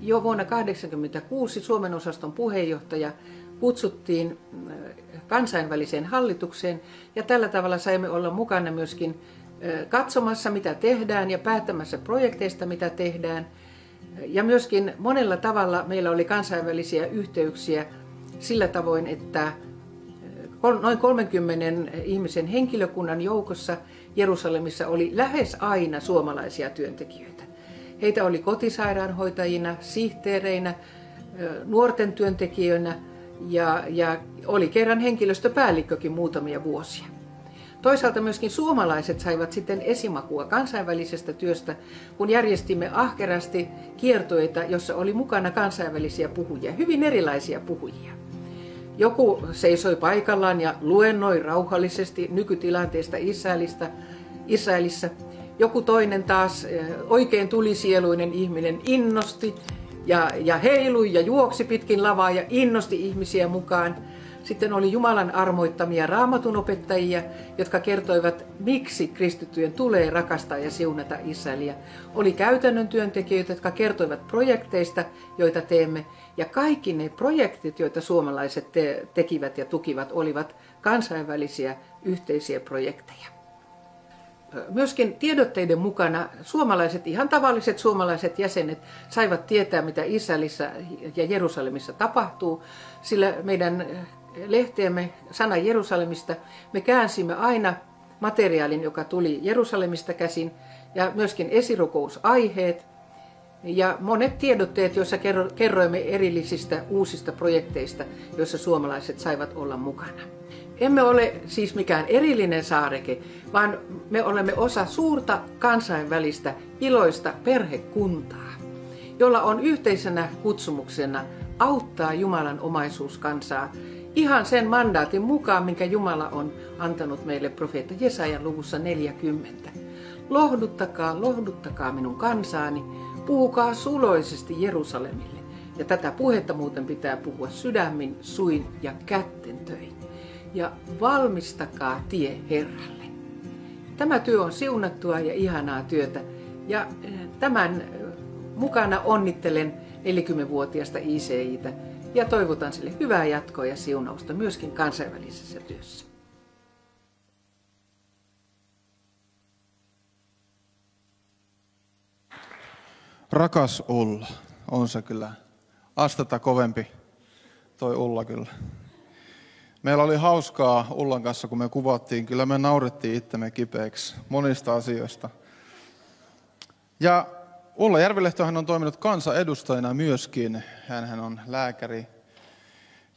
Jo vuonna 1986 Suomen osaston puheenjohtaja kutsuttiin äh, kansainväliseen hallitukseen ja tällä tavalla saimme olla mukana myöskin äh, katsomassa, mitä tehdään ja päättämässä projekteista, mitä tehdään. Ja myöskin monella tavalla meillä oli kansainvälisiä yhteyksiä sillä tavoin, että noin 30 ihmisen henkilökunnan joukossa Jerusalemissa oli lähes aina suomalaisia työntekijöitä. Heitä oli kotisairaanhoitajina, sihteereinä, nuorten työntekijöinä ja, ja oli kerran henkilöstöpäällikkökin muutamia vuosia. Toisaalta myöskin suomalaiset saivat sitten esimakua kansainvälisestä työstä, kun järjestimme ahkerasti kiertoita, jossa oli mukana kansainvälisiä puhujia, hyvin erilaisia puhujia. Joku seisoi paikallaan ja luennoi rauhallisesti nykytilanteesta Israelista, Israelissa. Joku toinen taas, eh, oikein tulisieluinen ihminen, innosti ja, ja heilui ja juoksi pitkin lavaa ja innosti ihmisiä mukaan. Sitten oli Jumalan armoittamia raamatunopettajia, jotka kertoivat, miksi kristittyjen tulee rakastaa ja siunata Israelia. Oli käytännön työntekijöitä, jotka kertoivat projekteista, joita teemme. Ja kaikki ne projektit, joita suomalaiset te- tekivät ja tukivat, olivat kansainvälisiä yhteisiä projekteja. Myöskin tiedotteiden mukana suomalaiset, ihan tavalliset suomalaiset jäsenet saivat tietää, mitä Israelissa ja Jerusalemissa tapahtuu, sillä meidän lehteemme Sana Jerusalemista me käänsimme aina materiaalin, joka tuli Jerusalemista käsin, ja myöskin esirukousaiheet, ja monet tiedotteet, joissa kerroimme erillisistä uusista projekteista, joissa suomalaiset saivat olla mukana. Emme ole siis mikään erillinen saareke, vaan me olemme osa suurta kansainvälistä iloista perhekuntaa, jolla on yhteisenä kutsumuksena auttaa Jumalan omaisuuskansaa ihan sen mandaatin mukaan, minkä Jumala on antanut meille profeetta Jesajan luvussa 40. Lohduttakaa, lohduttakaa minun kansaani, puhukaa suloisesti Jerusalemille. Ja tätä puhetta muuten pitää puhua sydämin, suin ja kätten töin. Ja valmistakaa tie Herralle. Tämä työ on siunattua ja ihanaa työtä. Ja eh, tämän eh, mukana onnittelen 40-vuotiaasta ICItä ja toivotan sille hyvää jatkoa ja siunausta myöskin kansainvälisessä työssä. Rakas Ulla, on se kyllä astetta kovempi toi Ulla kyllä. Meillä oli hauskaa Ullan kanssa, kun me kuvattiin. Kyllä me naurettiin itsemme kipeäksi monista asioista. Ja Ulla Järvilehtohan on toiminut kansanedustajana myöskin. Hän on lääkäri.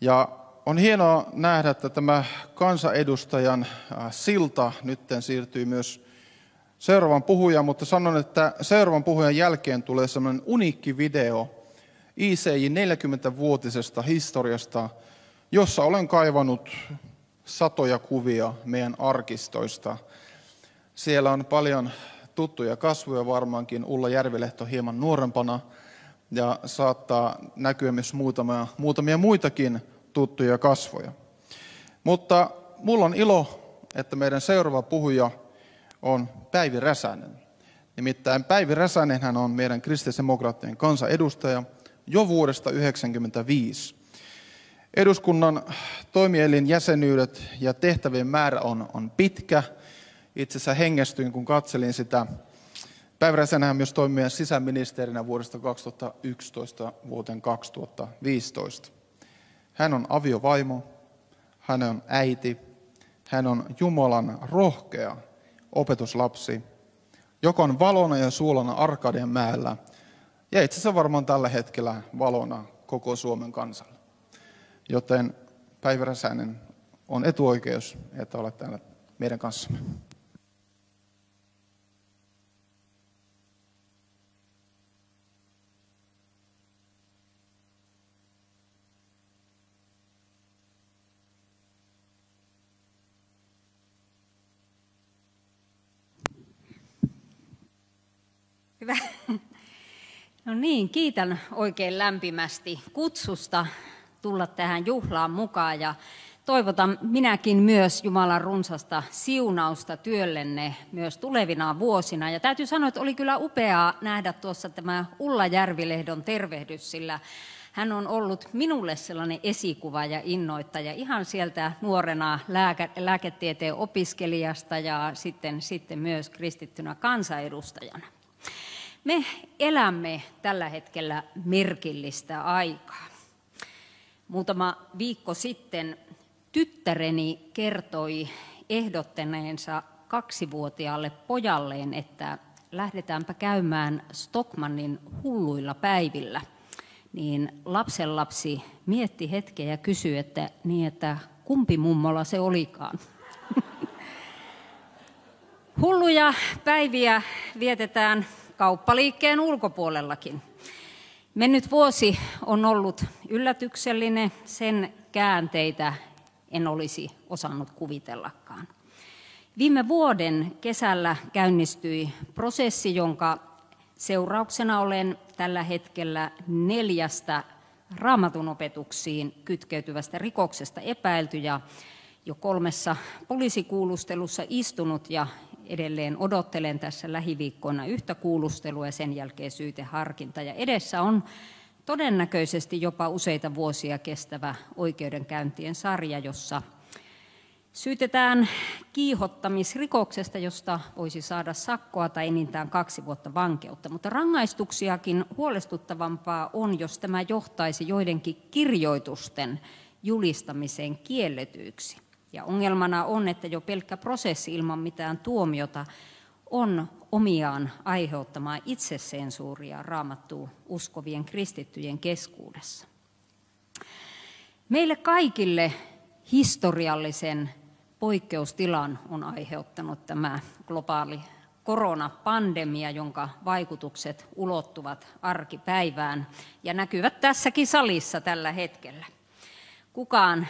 Ja on hienoa nähdä, että tämä kansanedustajan äh, silta nyt siirtyy myös seuraavan puhujan, mutta sanon, että seuraavan puhujan jälkeen tulee sellainen uniikki video ICJ 40-vuotisesta historiasta, jossa olen kaivannut satoja kuvia meidän arkistoista. Siellä on paljon tuttuja kasvoja varmaankin, Ulla Järvilehto hieman nuorempana, ja saattaa näkyä myös muutamia, muutamia muitakin tuttuja kasvoja. Mutta mulla on ilo, että meidän seuraava puhuja on Päivi Räsänen. Nimittäin Päivi Räsänen hän on meidän kristillisdemokraattien kansanedustaja jo vuodesta 1995. Eduskunnan toimielin jäsenyydet ja tehtävien määrä on, on pitkä. Itse asiassa hengestyin, kun katselin sitä. Päivi Räsänenhän myös toimi sisäministerinä vuodesta 2011 vuoteen 2015. Hän on aviovaimo, hän on äiti, hän on Jumalan rohkea opetuslapsi, joka on valona ja suolana Arkadian mäellä ja itse asiassa varmaan tällä hetkellä valona koko Suomen kansalle. Joten Päivi Räsänen on etuoikeus, että olet täällä meidän kanssamme. No niin, kiitän oikein lämpimästi kutsusta tulla tähän juhlaan mukaan ja toivotan minäkin myös Jumalan runsasta siunausta työllenne myös tulevina vuosina. Ja täytyy sanoa, että oli kyllä upeaa nähdä tuossa tämä Ulla Järvilehdon tervehdys, sillä hän on ollut minulle sellainen esikuva ja innoittaja ihan sieltä nuorena lääke, lääketieteen opiskelijasta ja sitten, sitten myös kristittynä kansanedustajana. Me elämme tällä hetkellä merkillistä aikaa. Muutama viikko sitten tyttäreni kertoi ehdottaneensa kaksivuotiaalle pojalleen, että lähdetäänpä käymään Stockmannin hulluilla päivillä. Niin lapsenlapsi mietti hetken ja kysyi, että, niin, että kumpi mummola se olikaan. [LAUGHS] Hulluja päiviä vietetään kauppaliikkeen ulkopuolellakin. Mennyt vuosi on ollut yllätyksellinen, sen käänteitä en olisi osannut kuvitellakaan. Viime vuoden kesällä käynnistyi prosessi, jonka seurauksena olen tällä hetkellä neljästä raamatun opetuksiin kytkeytyvästä rikoksesta epäilty ja jo kolmessa poliisikuulustelussa istunut ja edelleen odottelen tässä lähiviikkoina yhtä kuulustelua ja sen jälkeen syyteharkinta. Ja edessä on todennäköisesti jopa useita vuosia kestävä oikeudenkäyntien sarja, jossa syytetään kiihottamisrikoksesta, josta voisi saada sakkoa tai enintään kaksi vuotta vankeutta. Mutta rangaistuksiakin huolestuttavampaa on, jos tämä johtaisi joidenkin kirjoitusten julistamiseen kielletyiksi. Ja ongelmana on, että jo pelkkä prosessi ilman mitään tuomiota on omiaan aiheuttamaan itsesensuuria raamattuun uskovien kristittyjen keskuudessa. Meille kaikille historiallisen poikkeustilan on aiheuttanut tämä globaali koronapandemia, jonka vaikutukset ulottuvat arkipäivään ja näkyvät tässäkin salissa tällä hetkellä. Kukaan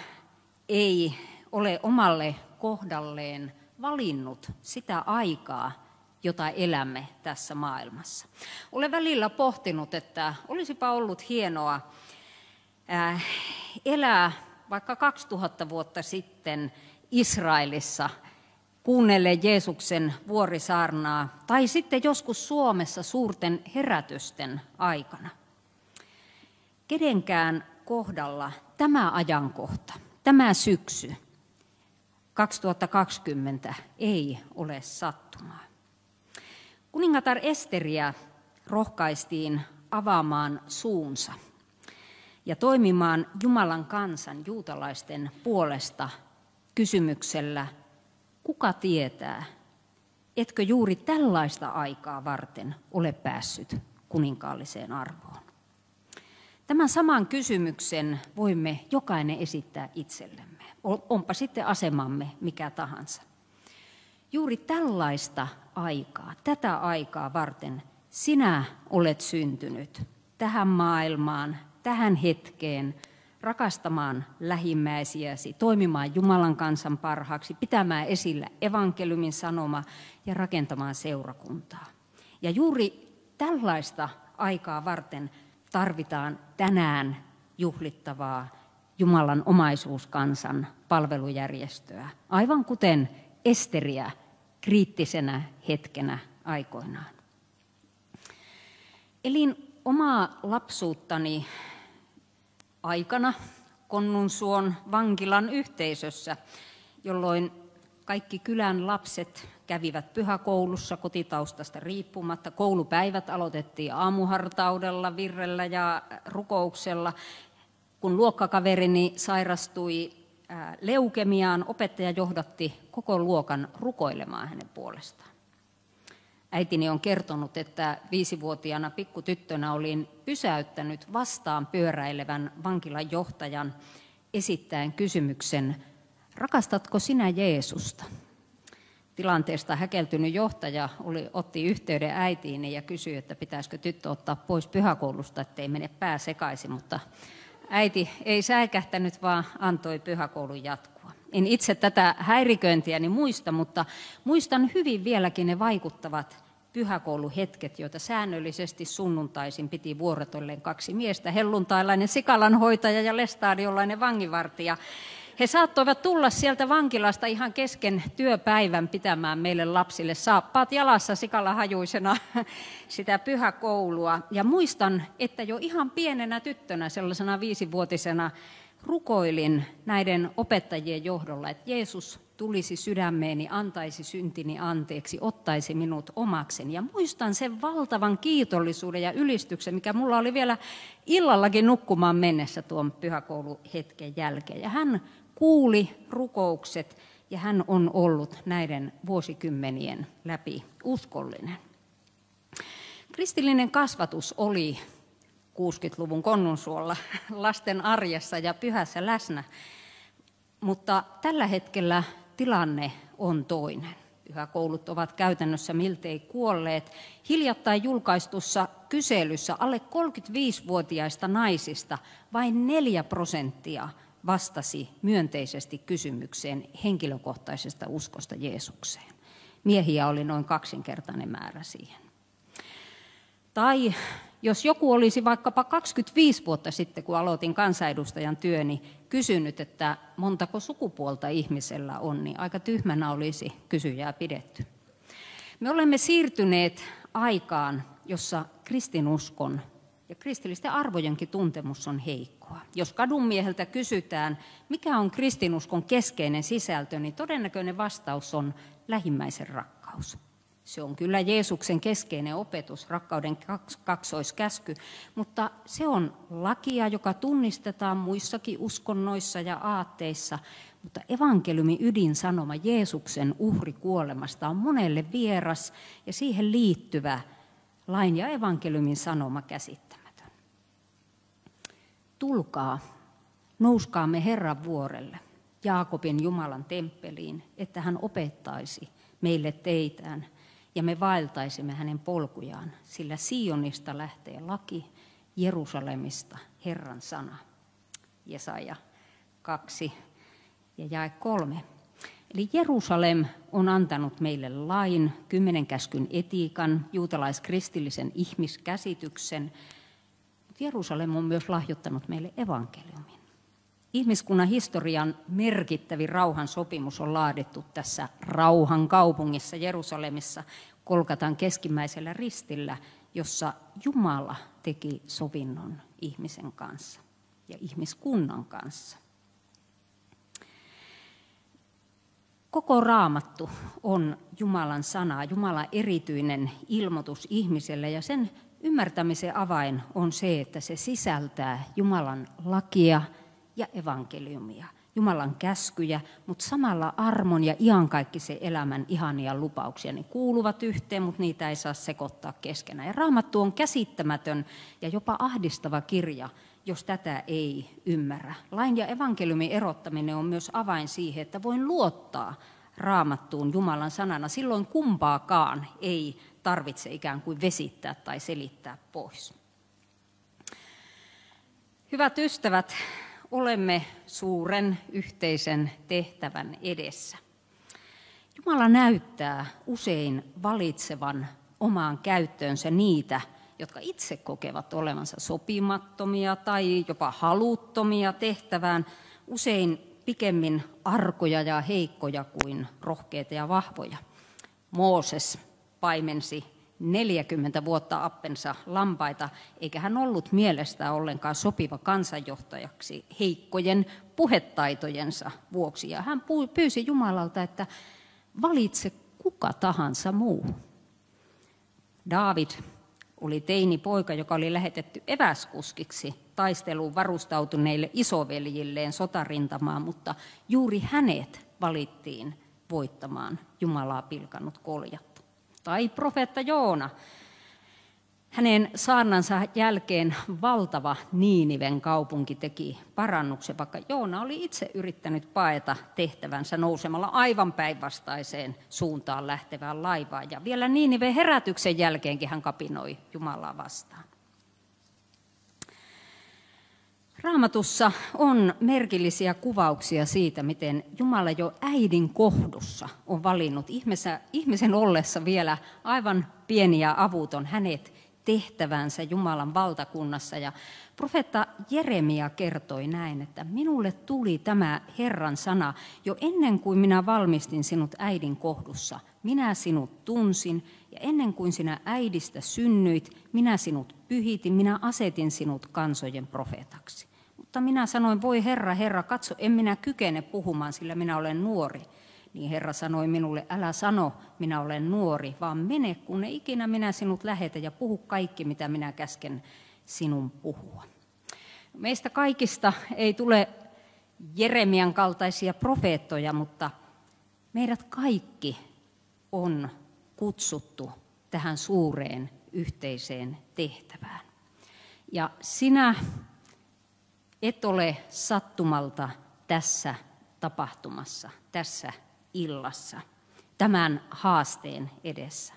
ei ole omalle kohdalleen valinnut sitä aikaa, jota elämme tässä maailmassa. Olen välillä pohtinut, että olisipa ollut hienoa äh, elää vaikka 2000 vuotta sitten Israelissa kuunnelle Jeesuksen vuorisaarnaa, tai sitten joskus Suomessa suurten herätysten aikana. Kenenkään kohdalla tämä ajankohta, tämä syksy, 2020 ei ole sattumaa. Kuningatar Esteriä rohkaistiin avaamaan suunsa ja toimimaan Jumalan kansan juutalaisten puolesta kysymyksellä, kuka tietää, etkö juuri tällaista aikaa varten ole päässyt kuninkaalliseen arvoon? Tämän saman kysymyksen voimme jokainen esittää itsellemme, onpa sitten asemamme mikä tahansa. Juuri tällaista aikaa, tätä aikaa varten sinä olet syntynyt tähän maailmaan, tähän hetkeen, rakastamaan lähimmäisiäsi, toimimaan Jumalan kansan parhaaksi, pitämään esillä evankeliumin sanoma ja rakentamaan seurakuntaa. Ja juuri tällaista aikaa varten tarvitaan tänään juhlittavaa Jumalan omaisuuskansan palvelujärjestöä, aivan kuten Esteriä kriittisenä hetkenä aikoinaan. Elin omaa lapsuuttani aikana Konnunsuon vankilan yhteisössä, jolloin kaikki kylän lapset kävivät pyhäkoulussa kotitaustasta riippumatta. Koulupäivät aloitettiin aamuhartaudella, virrellä ja rukouksella. Kun luokkakaverini sairastui leukemiaan, opettaja johdatti koko luokan rukoilemaan hänen puolestaan. Äitini on kertonut, että viisivuotiaana pikkutyttönä olin pysäyttänyt vastaan pyöräilevän vankilan johtajan esittäen kysymyksen, rakastatko sinä Jeesusta? Tilanteesta häkeltynyt johtaja oli, otti yhteyden äitiini ja kysyi, että pitäisikö tyttö ottaa pois pyhäkoulusta, ettei mene pää sekaisin, mutta äiti ei säikähtänyt, vaan antoi pyhäkoulun jatkua. En itse tätä häiriköintiäni muista, mutta muistan hyvin vieläkin ne vaikuttavat pyhäkouluhetket, joita säännöllisesti sunnuntaisin piti vuorotolleen kaksi miestä, helluntailainen sikalanhoitaja ja lestaadiolainen vangivartija. He saattoivat tulla sieltä vankilasta ihan kesken työpäivän pitämään meille lapsille saappaat jalassa sikalahajuisena [LAUGHS] sitä pyhäkoulua. Ja muistan, että jo ihan pienenä tyttönä, sellaisena viisivuotisena, rukoilin näiden opettajien johdolla, että Jeesus tulisi sydämeeni, antaisi syntini anteeksi, ottaisi minut omaksen. Ja muistan sen valtavan kiitollisuuden ja ylistyksen, mikä mulla oli vielä illallakin nukkumaan mennessä tuon pyhäkouluhetken jälkeen. Ja hän kuuli rukoukset ja hän on ollut näiden vuosikymmenien läpi uskollinen. Kristillinen kasvatus oli 60-luvun konnunsuolla lasten arjessa ja pyhässä läsnä, mutta tällä hetkellä tilanne on toinen. Pyhäkoulut ovat käytännössä miltei kuolleet. Hiljattain julkaistussa kyselyssä alle 35-vuotiaista naisista vain 4 prosenttia vastasi myönteisesti kysymykseen henkilökohtaisesta uskosta Jeesukseen. Miehiä oli noin kaksinkertainen määrä siihen. Tai jos joku olisi vaikkapa 25 vuotta sitten, kun aloitin kansanedustajan työni, kysynyt, että montako sukupuolta ihmisellä on, niin aika tyhmänä olisi kysyjää pidetty. Me olemme siirtyneet aikaan, jossa kristinuskon ja kristillisten arvojenkin tuntemus on heikkoa. Jos kadunmieheltä kysytään, mikä on kristinuskon keskeinen sisältö, niin todennäköinen vastaus on lähimmäisen rakkaus. Se on kyllä Jeesuksen keskeinen opetus, rakkauden kaksoiskäsky, mutta se on lakia, joka tunnistetaan muissakin uskonnoissa ja aatteissa, mutta evankeliumin ydinsanoma Jeesuksen uhrikuolemasta on monelle vieras ja siihen liittyvä lain ja evankeliumin sanoma käsittämätön. Tulkaa, nouskaamme Herran vuorelle, Jaakobin Jumalan temppeliin, että hän opettaisi meille teitään – ja me vaeltaisimme hänen polkujaan, sillä Sionista lähtee laki, Jerusalemista Herran sana. Jesaja 2 ja jae 3. Eli Jerusalem on antanut meille lain, kymmenen käskyn etiikan, juutalaiskristillisen ihmiskäsityksen, mutta Jerusalem on myös lahjoittanut meille evankeliumin. Ihmiskunnan historian merkittävin rauhan sopimus on laadittu tässä rauhan kaupungissa Jerusalemissa Kolkatan keskimmäisellä ristillä, jossa Jumala teki sovinnon ihmisen kanssa ja ihmiskunnan kanssa. Koko raamattu on Jumalan sanaa, Jumalan erityinen ilmoitus ihmiselle ja sen ymmärtämisen avain on se, että se sisältää Jumalan lakia, ja evankeliumia, Jumalan käskyjä, mutta samalla armon ja iankaikkisen elämän ihania lupauksia. Ne kuuluvat yhteen, mutta niitä ei saa sekoittaa keskenään. Ja Raamattu on käsittämätön ja jopa ahdistava kirja, jos tätä ei ymmärrä. Lain ja evankeliumin erottaminen on myös avain siihen, että voin luottaa raamattuun Jumalan sanana. Silloin kumpaakaan ei tarvitse ikään kuin vesittää tai selittää pois. Hyvät ystävät, olemme suuren yhteisen tehtävän edessä. Jumala näyttää usein valitsevan omaan käyttöönsä niitä, jotka itse kokevat olevansa sopimattomia tai jopa haluttomia tehtävään, usein pikemmin arkoja ja heikkoja kuin rohkeita ja vahvoja. Mooses paimensi 40 vuotta appensa lampaita, eikä hän ollut mielestä ollenkaan sopiva kansanjohtajaksi heikkojen puhetaitojensa vuoksi. Ja hän pyysi Jumalalta, että valitse kuka tahansa muu. David oli teini poika, joka oli lähetetty eväskuskiksi taisteluun varustautuneille isoveljilleen sotarintamaan, mutta juuri hänet valittiin voittamaan Jumalaa pilkannut koljat tai profeetta Joona. Hänen saarnansa jälkeen valtava Niiniven kaupunki teki parannuksen, vaikka Joona oli itse yrittänyt paeta tehtävänsä nousemalla aivan päinvastaiseen suuntaan lähtevään laivaan. Ja vielä Niiniven herätyksen jälkeenkin hän kapinoi Jumalaa vastaan. Raamatussa on merkillisiä kuvauksia siitä, miten Jumala jo äidin kohdussa on valinnut ihmisen, ihmisen ollessa vielä aivan pieni ja avuton hänet tehtävänsä Jumalan valtakunnassa. Ja profeetta Jeremia kertoi näin, että minulle tuli tämä Herran sana jo ennen kuin minä valmistin sinut äidin kohdussa. Minä sinut tunsin ja ennen kuin sinä äidistä synnyit, minä sinut pyhitin, minä asetin sinut kansojen profeetaksi. Mutta minä sanoin, voi Herra, Herra, katso, en minä kykene puhumaan, sillä minä olen nuori. Niin Herra sanoi minulle, älä sano, minä olen nuori, vaan mene, kun ne ikinä minä sinut lähetä ja puhu kaikki, mitä minä käsken sinun puhua. Meistä kaikista ei tule Jeremian kaltaisia profeettoja, mutta meidät kaikki on kutsuttu tähän suureen yhteiseen tehtävään. Ja sinä et ole sattumalta tässä tapahtumassa, tässä illassa, tämän haasteen edessä.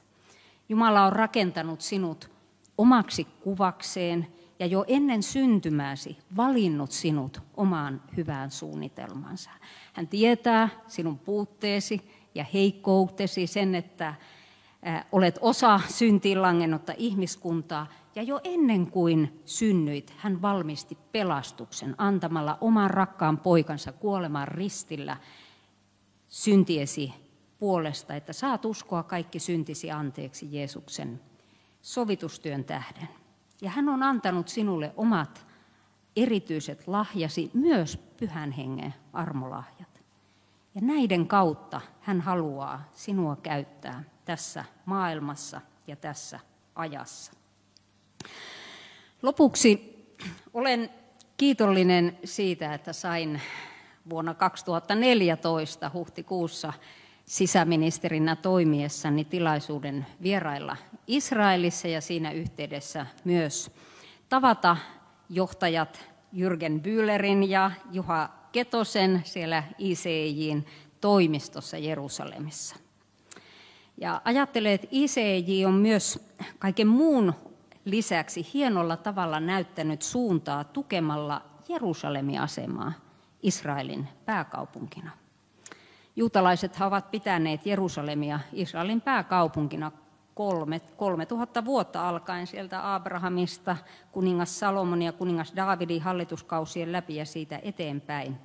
Jumala on rakentanut sinut omaksi kuvakseen ja jo ennen syntymääsi valinnut sinut omaan hyvään suunnitelmansa. Hän tietää sinun puutteesi ja heikkoutesi, sen, että olet osa syntiin langennutta ihmiskuntaa, ja jo ennen kuin synnyit, hän valmisti pelastuksen antamalla oman rakkaan poikansa kuolemaan ristillä syntiesi puolesta, että saat uskoa kaikki syntisi anteeksi Jeesuksen sovitustyön tähden. Ja hän on antanut sinulle omat erityiset lahjasi, myös pyhän hengen armolahjat. Ja näiden kautta hän haluaa sinua käyttää tässä maailmassa ja tässä ajassa. Lopuksi olen kiitollinen siitä, että sain vuonna 2014 huhtikuussa sisäministerinä toimiessani tilaisuuden vierailla Israelissa ja siinä yhteydessä myös tavata johtajat Jürgen Bühlerin ja Juha Ketosen siellä ICJin toimistossa Jerusalemissa. Ja ajattelen, että ICJ on myös kaiken muun lisäksi hienolla tavalla näyttänyt suuntaa tukemalla Jerusalemin asemaa Israelin pääkaupunkina. Juutalaiset ovat pitäneet Jerusalemia Israelin pääkaupunkina kolme, 3000 vuotta alkaen sieltä Abrahamista, kuningas Salomon ja kuningas Daavidin hallituskausien läpi ja siitä eteenpäin.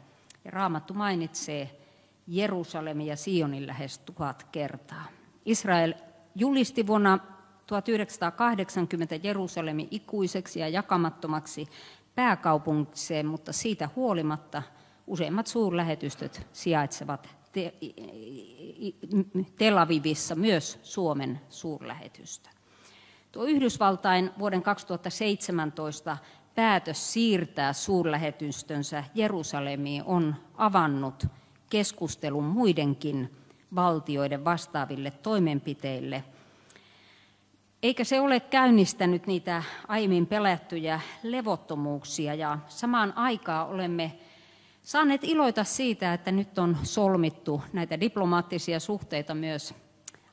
Ja Raamattu mainitsee Jerusalemin ja Sionin lähes tuhat kertaa. Israel julisti vuonna 1980 Jerusalemin ikuiseksi ja jakamattomaksi pääkaupunkikseen, mutta siitä huolimatta useimmat suurlähetystöt sijaitsevat Tel Avivissa, myös Suomen suurlähetystö. Tuo Yhdysvaltain vuoden 2017 päätös siirtää suurlähetystönsä Jerusalemiin on avannut keskustelun muidenkin valtioiden vastaaville toimenpiteille – eikä se ole käynnistänyt niitä aiemmin pelättyjä levottomuuksia ja samaan aikaan olemme saaneet iloita siitä, että nyt on solmittu näitä diplomaattisia suhteita myös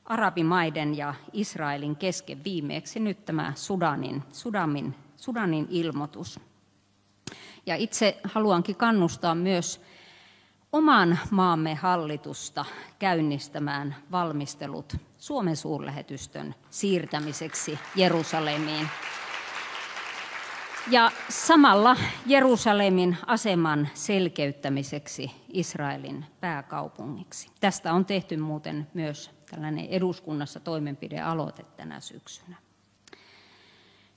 arabimaiden ja Israelin kesken viimeeksi nyt tämä Sudanin, Sudanin, Sudanin ilmoitus. Ja itse haluankin kannustaa myös oman maamme hallitusta käynnistämään valmistelut Suomen suurlähetystön siirtämiseksi Jerusalemiin. Ja samalla Jerusalemin aseman selkeyttämiseksi Israelin pääkaupungiksi. Tästä on tehty muuten myös tällainen eduskunnassa toimenpidealoite tänä syksynä.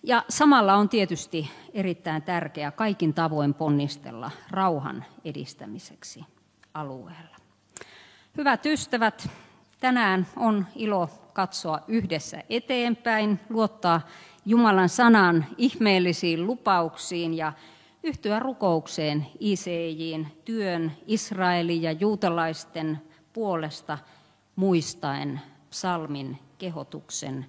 Ja samalla on tietysti erittäin tärkeää kaikin tavoin ponnistella rauhan edistämiseksi alueella. Hyvät ystävät, tänään on ilo katsoa yhdessä eteenpäin, luottaa Jumalan sanan ihmeellisiin lupauksiin ja yhtyä rukoukseen ICJin työn Israelin ja juutalaisten puolesta muistaen psalmin kehotuksen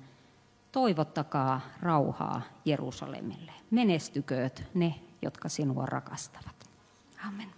toivottakaa rauhaa Jerusalemille. Menestykööt ne, jotka sinua rakastavat. Amen.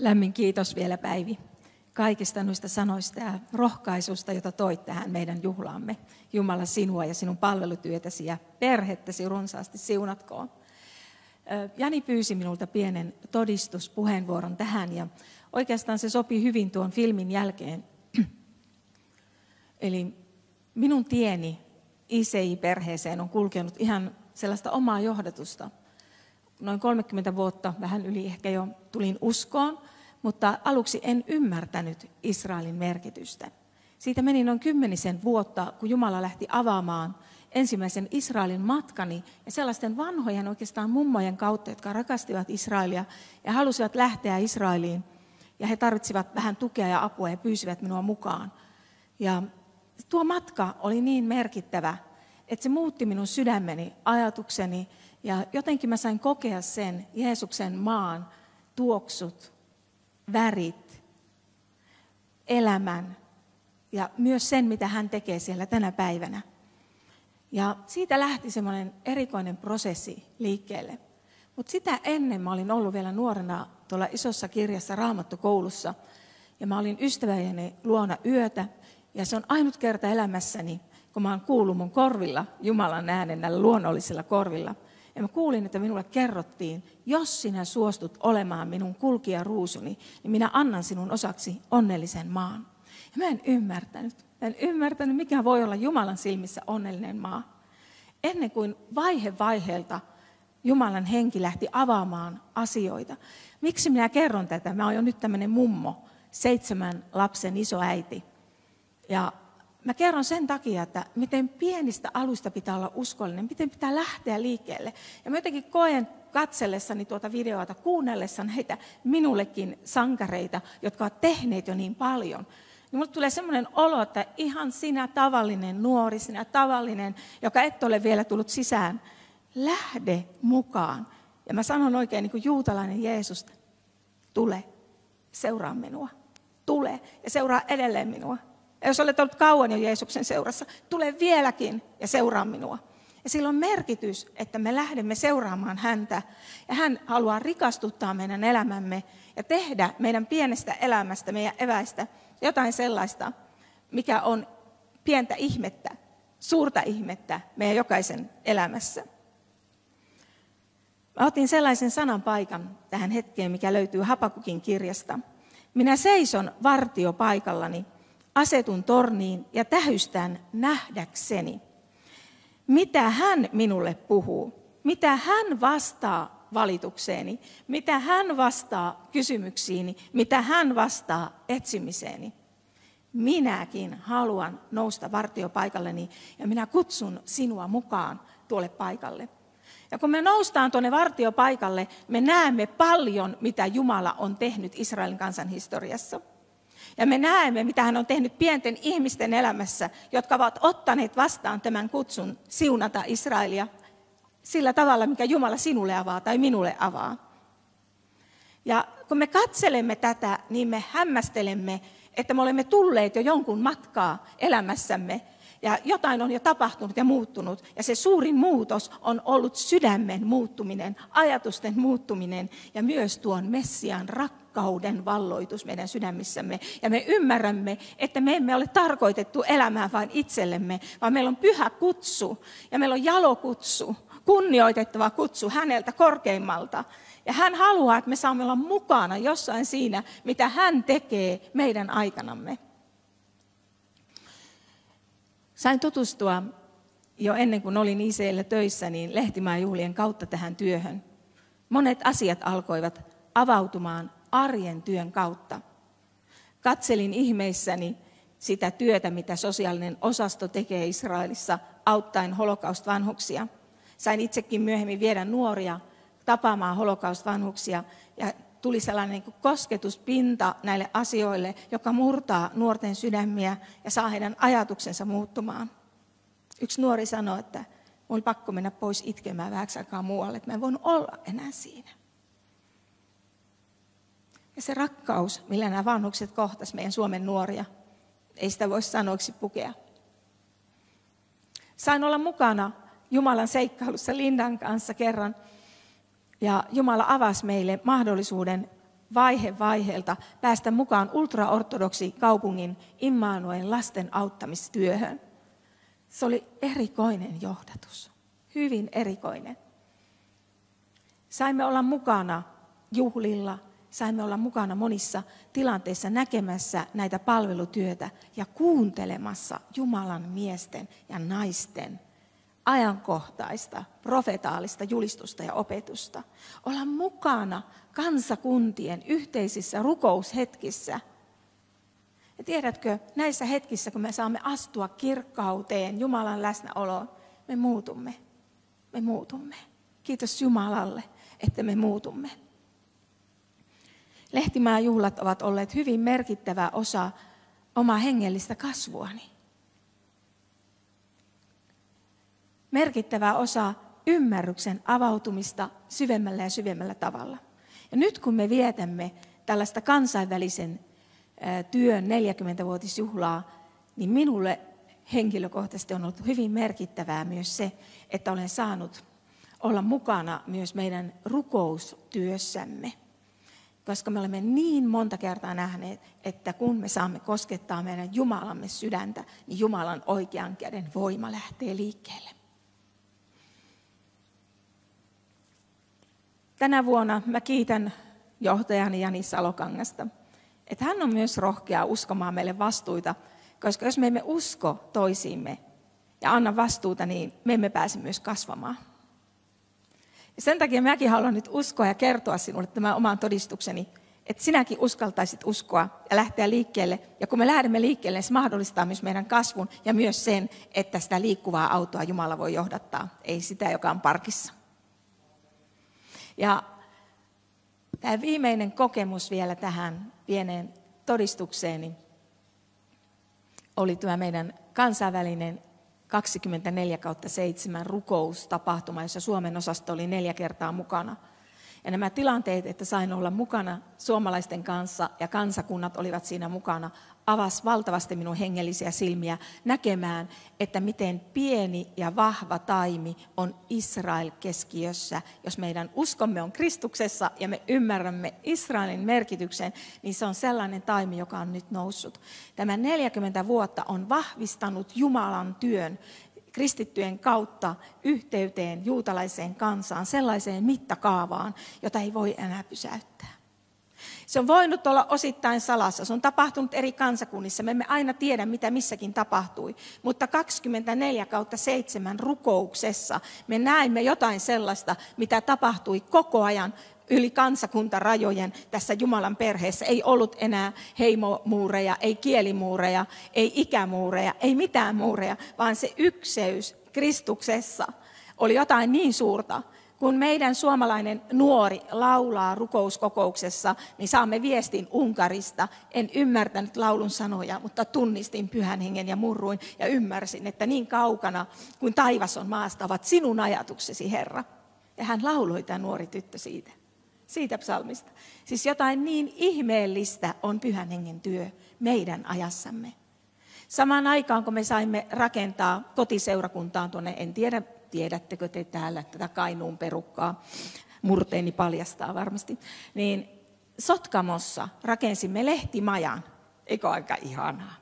Lämmin kiitos vielä Päivi kaikista noista sanoista ja rohkaisusta, jota toit tähän meidän juhlaamme. Jumala sinua ja sinun palvelutyötäsi ja perhettäsi runsaasti siunatkoon. Jani pyysi minulta pienen todistuspuheenvuoron tähän ja oikeastaan se sopii hyvin tuon filmin jälkeen. [CLEARS THROAT] Eli minun tieni ICI-perheeseen on kulkenut ihan sellaista omaa johdatusta. Noin 30 vuotta, vähän yli ehkä jo, tulin uskoon, mutta aluksi en ymmärtänyt Israelin merkitystä. Siitä meni noin kymmenisen vuotta, kun Jumala lähti avaamaan ensimmäisen Israelin matkani ja sellaisten vanhojen oikeastaan mummojen kautta, jotka rakastivat Israelia ja halusivat lähteä Israeliin. Ja he tarvitsivat vähän tukea ja apua ja pyysivät minua mukaan. Ja tuo matka oli niin merkittävä, että se muutti minun sydämeni, ajatukseni ja jotenkin mä sain kokea sen Jeesuksen maan tuoksut, värit, elämän ja myös sen, mitä hän tekee siellä tänä päivänä. Ja siitä lähti semmoinen erikoinen prosessi liikkeelle. Mutta sitä ennen mä olin ollut vielä nuorena tuolla isossa kirjassa Raamattokoulussa. Ja mä olin ystäväjeni luona yötä. Ja se on ainut kerta elämässäni, kun mä oon kuullut mun korvilla Jumalan äänen näillä luonnollisilla korvilla. Ja mä kuulin, että minulle kerrottiin, jos sinä suostut olemaan minun kulkija ruusuni, niin minä annan sinun osaksi onnellisen maan. Ja mä en ymmärtänyt. Mä en ymmärtänyt, mikä voi olla Jumalan silmissä onnellinen maa. Ennen kuin vaihe vaiheelta Jumalan henki lähti avaamaan asioita. Miksi minä kerron tätä? Mä oon nyt tämmöinen mummo, seitsemän lapsen iso äiti. Ja mä kerron sen takia, että miten pienistä alusta pitää olla uskollinen, miten pitää lähteä liikkeelle. Ja mä jotenkin koen katsellessani tuota videota, kuunnellessa näitä minullekin sankareita, jotka ovat tehneet jo niin paljon, niin mulle tulee semmoinen olo, että ihan sinä tavallinen nuori, sinä tavallinen, joka et ole vielä tullut sisään, lähde mukaan. Ja mä sanon oikein niin kuin juutalainen Jeesus, tule, seuraa minua. Tule ja seuraa edelleen minua. Ja jos olet ollut kauan jo Jeesuksen seurassa, tule vieläkin ja seuraa minua. Ja sillä on merkitys, että me lähdemme seuraamaan häntä. Ja hän haluaa rikastuttaa meidän elämämme ja tehdä meidän pienestä elämästä, meidän eväistä, jotain sellaista, mikä on pientä ihmettä, suurta ihmettä meidän jokaisen elämässä. Mä otin sellaisen sanan paikan tähän hetkeen, mikä löytyy Hapakukin kirjasta. Minä seison vartiopaikallani, asetun torniin ja tähystän nähdäkseni. Mitä hän minulle puhuu? Mitä hän vastaa valitukseeni? Mitä hän vastaa kysymyksiini? Mitä hän vastaaetsimiseeni? Minäkin haluan nousta vartiopaikalleni ja minä kutsun sinua mukaan tuolle paikalle. Ja kun me noustaan tuonne vartiopaikalle, me näemme paljon, mitä Jumala on tehnyt Israelin kansan historiassa. Ja me näemme, mitä hän on tehnyt pienten ihmisten elämässä, jotka ovat ottaneet vastaan tämän kutsun siunata Israelia sillä tavalla, mikä Jumala sinulle avaa tai minulle avaa. Ja kun me katselemme tätä, niin me hämmästelemme, että me olemme tulleet jo jonkun matkaa elämässämme ja jotain on jo tapahtunut ja muuttunut. Ja se suurin muutos on ollut sydämen muuttuminen, ajatusten muuttuminen ja myös tuon Messian rakkauden valloitus meidän sydämissämme. Ja me ymmärrämme, että me emme ole tarkoitettu elämään vain itsellemme, vaan meillä on pyhä kutsu ja meillä on jalokutsu, kunnioitettava kutsu häneltä korkeimmalta. Ja hän haluaa, että me saamme olla mukana jossain siinä, mitä hän tekee meidän aikanamme. Sain tutustua jo ennen kuin olin ICL töissä, niin lehtimäjuhlien kautta tähän työhön. Monet asiat alkoivat avautumaan arjen työn kautta. Katselin ihmeissäni sitä työtä, mitä sosiaalinen osasto tekee Israelissa auttaen holokaustvanhuksia. Sain itsekin myöhemmin viedä nuoria tapaamaan holokaustvanhuksia ja tuli sellainen niin kosketuspinta näille asioille, joka murtaa nuorten sydämiä ja saa heidän ajatuksensa muuttumaan. Yksi nuori sanoi, että oli pakko mennä pois itkemään vähäksi aikaa muualle, että mä en voinut olla enää siinä. Ja se rakkaus, millä nämä vanhukset kohtasivat meidän Suomen nuoria, ei sitä voi sanoiksi pukea. Sain olla mukana Jumalan seikkailussa Lindan kanssa kerran – ja Jumala avasi meille mahdollisuuden vaihe vaiheelta päästä mukaan ultraortodoksi kaupungin Immanuel lasten auttamistyöhön. Se oli erikoinen johdatus, hyvin erikoinen. Saimme olla mukana juhlilla, saimme olla mukana monissa tilanteissa näkemässä näitä palvelutyötä ja kuuntelemassa Jumalan miesten ja naisten ajankohtaista, profetaalista julistusta ja opetusta. Olla mukana kansakuntien yhteisissä rukoushetkissä. Ja tiedätkö, näissä hetkissä, kun me saamme astua kirkkauteen, Jumalan läsnäoloon, me muutumme. Me muutumme. Kiitos Jumalalle, että me muutumme. Lehtimäen juhlat ovat olleet hyvin merkittävä osa omaa hengellistä kasvuani. Merkittävä osa ymmärryksen avautumista syvemmällä ja syvemmällä tavalla. Ja nyt kun me vietämme tällaista kansainvälisen työn 40-vuotisjuhlaa, niin minulle henkilökohtaisesti on ollut hyvin merkittävää myös se, että olen saanut olla mukana myös meidän rukoustyössämme. Koska me olemme niin monta kertaa nähneet, että kun me saamme koskettaa meidän Jumalamme sydäntä, niin Jumalan oikean käden voima lähtee liikkeelle. Tänä vuonna mä kiitän johtajani Jani Salokangasta, että hän on myös rohkea uskomaan meille vastuita, koska jos me emme usko toisiimme ja anna vastuuta, niin me emme pääse myös kasvamaan. Ja sen takia mäkin haluan nyt uskoa ja kertoa sinulle tämän oman todistukseni, että sinäkin uskaltaisit uskoa ja lähteä liikkeelle. Ja kun me lähdemme liikkeelle, niin se mahdollistaa myös meidän kasvun ja myös sen, että sitä liikkuvaa autoa Jumala voi johdattaa, ei sitä, joka on parkissa. Ja tämä viimeinen kokemus vielä tähän pieneen todistukseeni oli tämä meidän kansainvälinen 24 kautta 7 rukoustapahtuma, jossa Suomen osasto oli neljä kertaa mukana. Ja nämä tilanteet, että sain olla mukana suomalaisten kanssa ja kansakunnat olivat siinä mukana, avasi valtavasti minun hengellisiä silmiä näkemään, että miten pieni ja vahva taimi on Israel keskiössä. Jos meidän uskomme on Kristuksessa ja me ymmärrämme Israelin merkityksen, niin se on sellainen taimi, joka on nyt noussut. Tämä 40 vuotta on vahvistanut Jumalan työn kristittyjen kautta yhteyteen juutalaiseen kansaan, sellaiseen mittakaavaan, jota ei voi enää pysäyttää. Se on voinut olla osittain salassa, se on tapahtunut eri kansakunnissa, me emme aina tiedä, mitä missäkin tapahtui. Mutta 24 kautta 7 rukouksessa me näimme jotain sellaista, mitä tapahtui koko ajan yli kansakuntarajojen tässä Jumalan perheessä. Ei ollut enää heimomuureja, ei kielimuureja, ei ikämuureja, ei mitään muureja, vaan se ykseys Kristuksessa oli jotain niin suurta, kun meidän suomalainen nuori laulaa rukouskokouksessa, niin saamme viestin Unkarista. En ymmärtänyt laulun sanoja, mutta tunnistin pyhän hengen ja murruin ja ymmärsin, että niin kaukana kuin taivas on maasta ovat sinun ajatuksesi, Herra. Ja hän lauloi tämä nuori tyttö siitä, siitä psalmista. Siis jotain niin ihmeellistä on pyhän hengen työ meidän ajassamme. Samaan aikaan, kun me saimme rakentaa kotiseurakuntaan tuonne, en tiedä tiedättekö te täällä tätä Kainuun perukkaa, murteeni paljastaa varmasti, niin Sotkamossa rakensimme lehtimajan. Eikö aika ihanaa?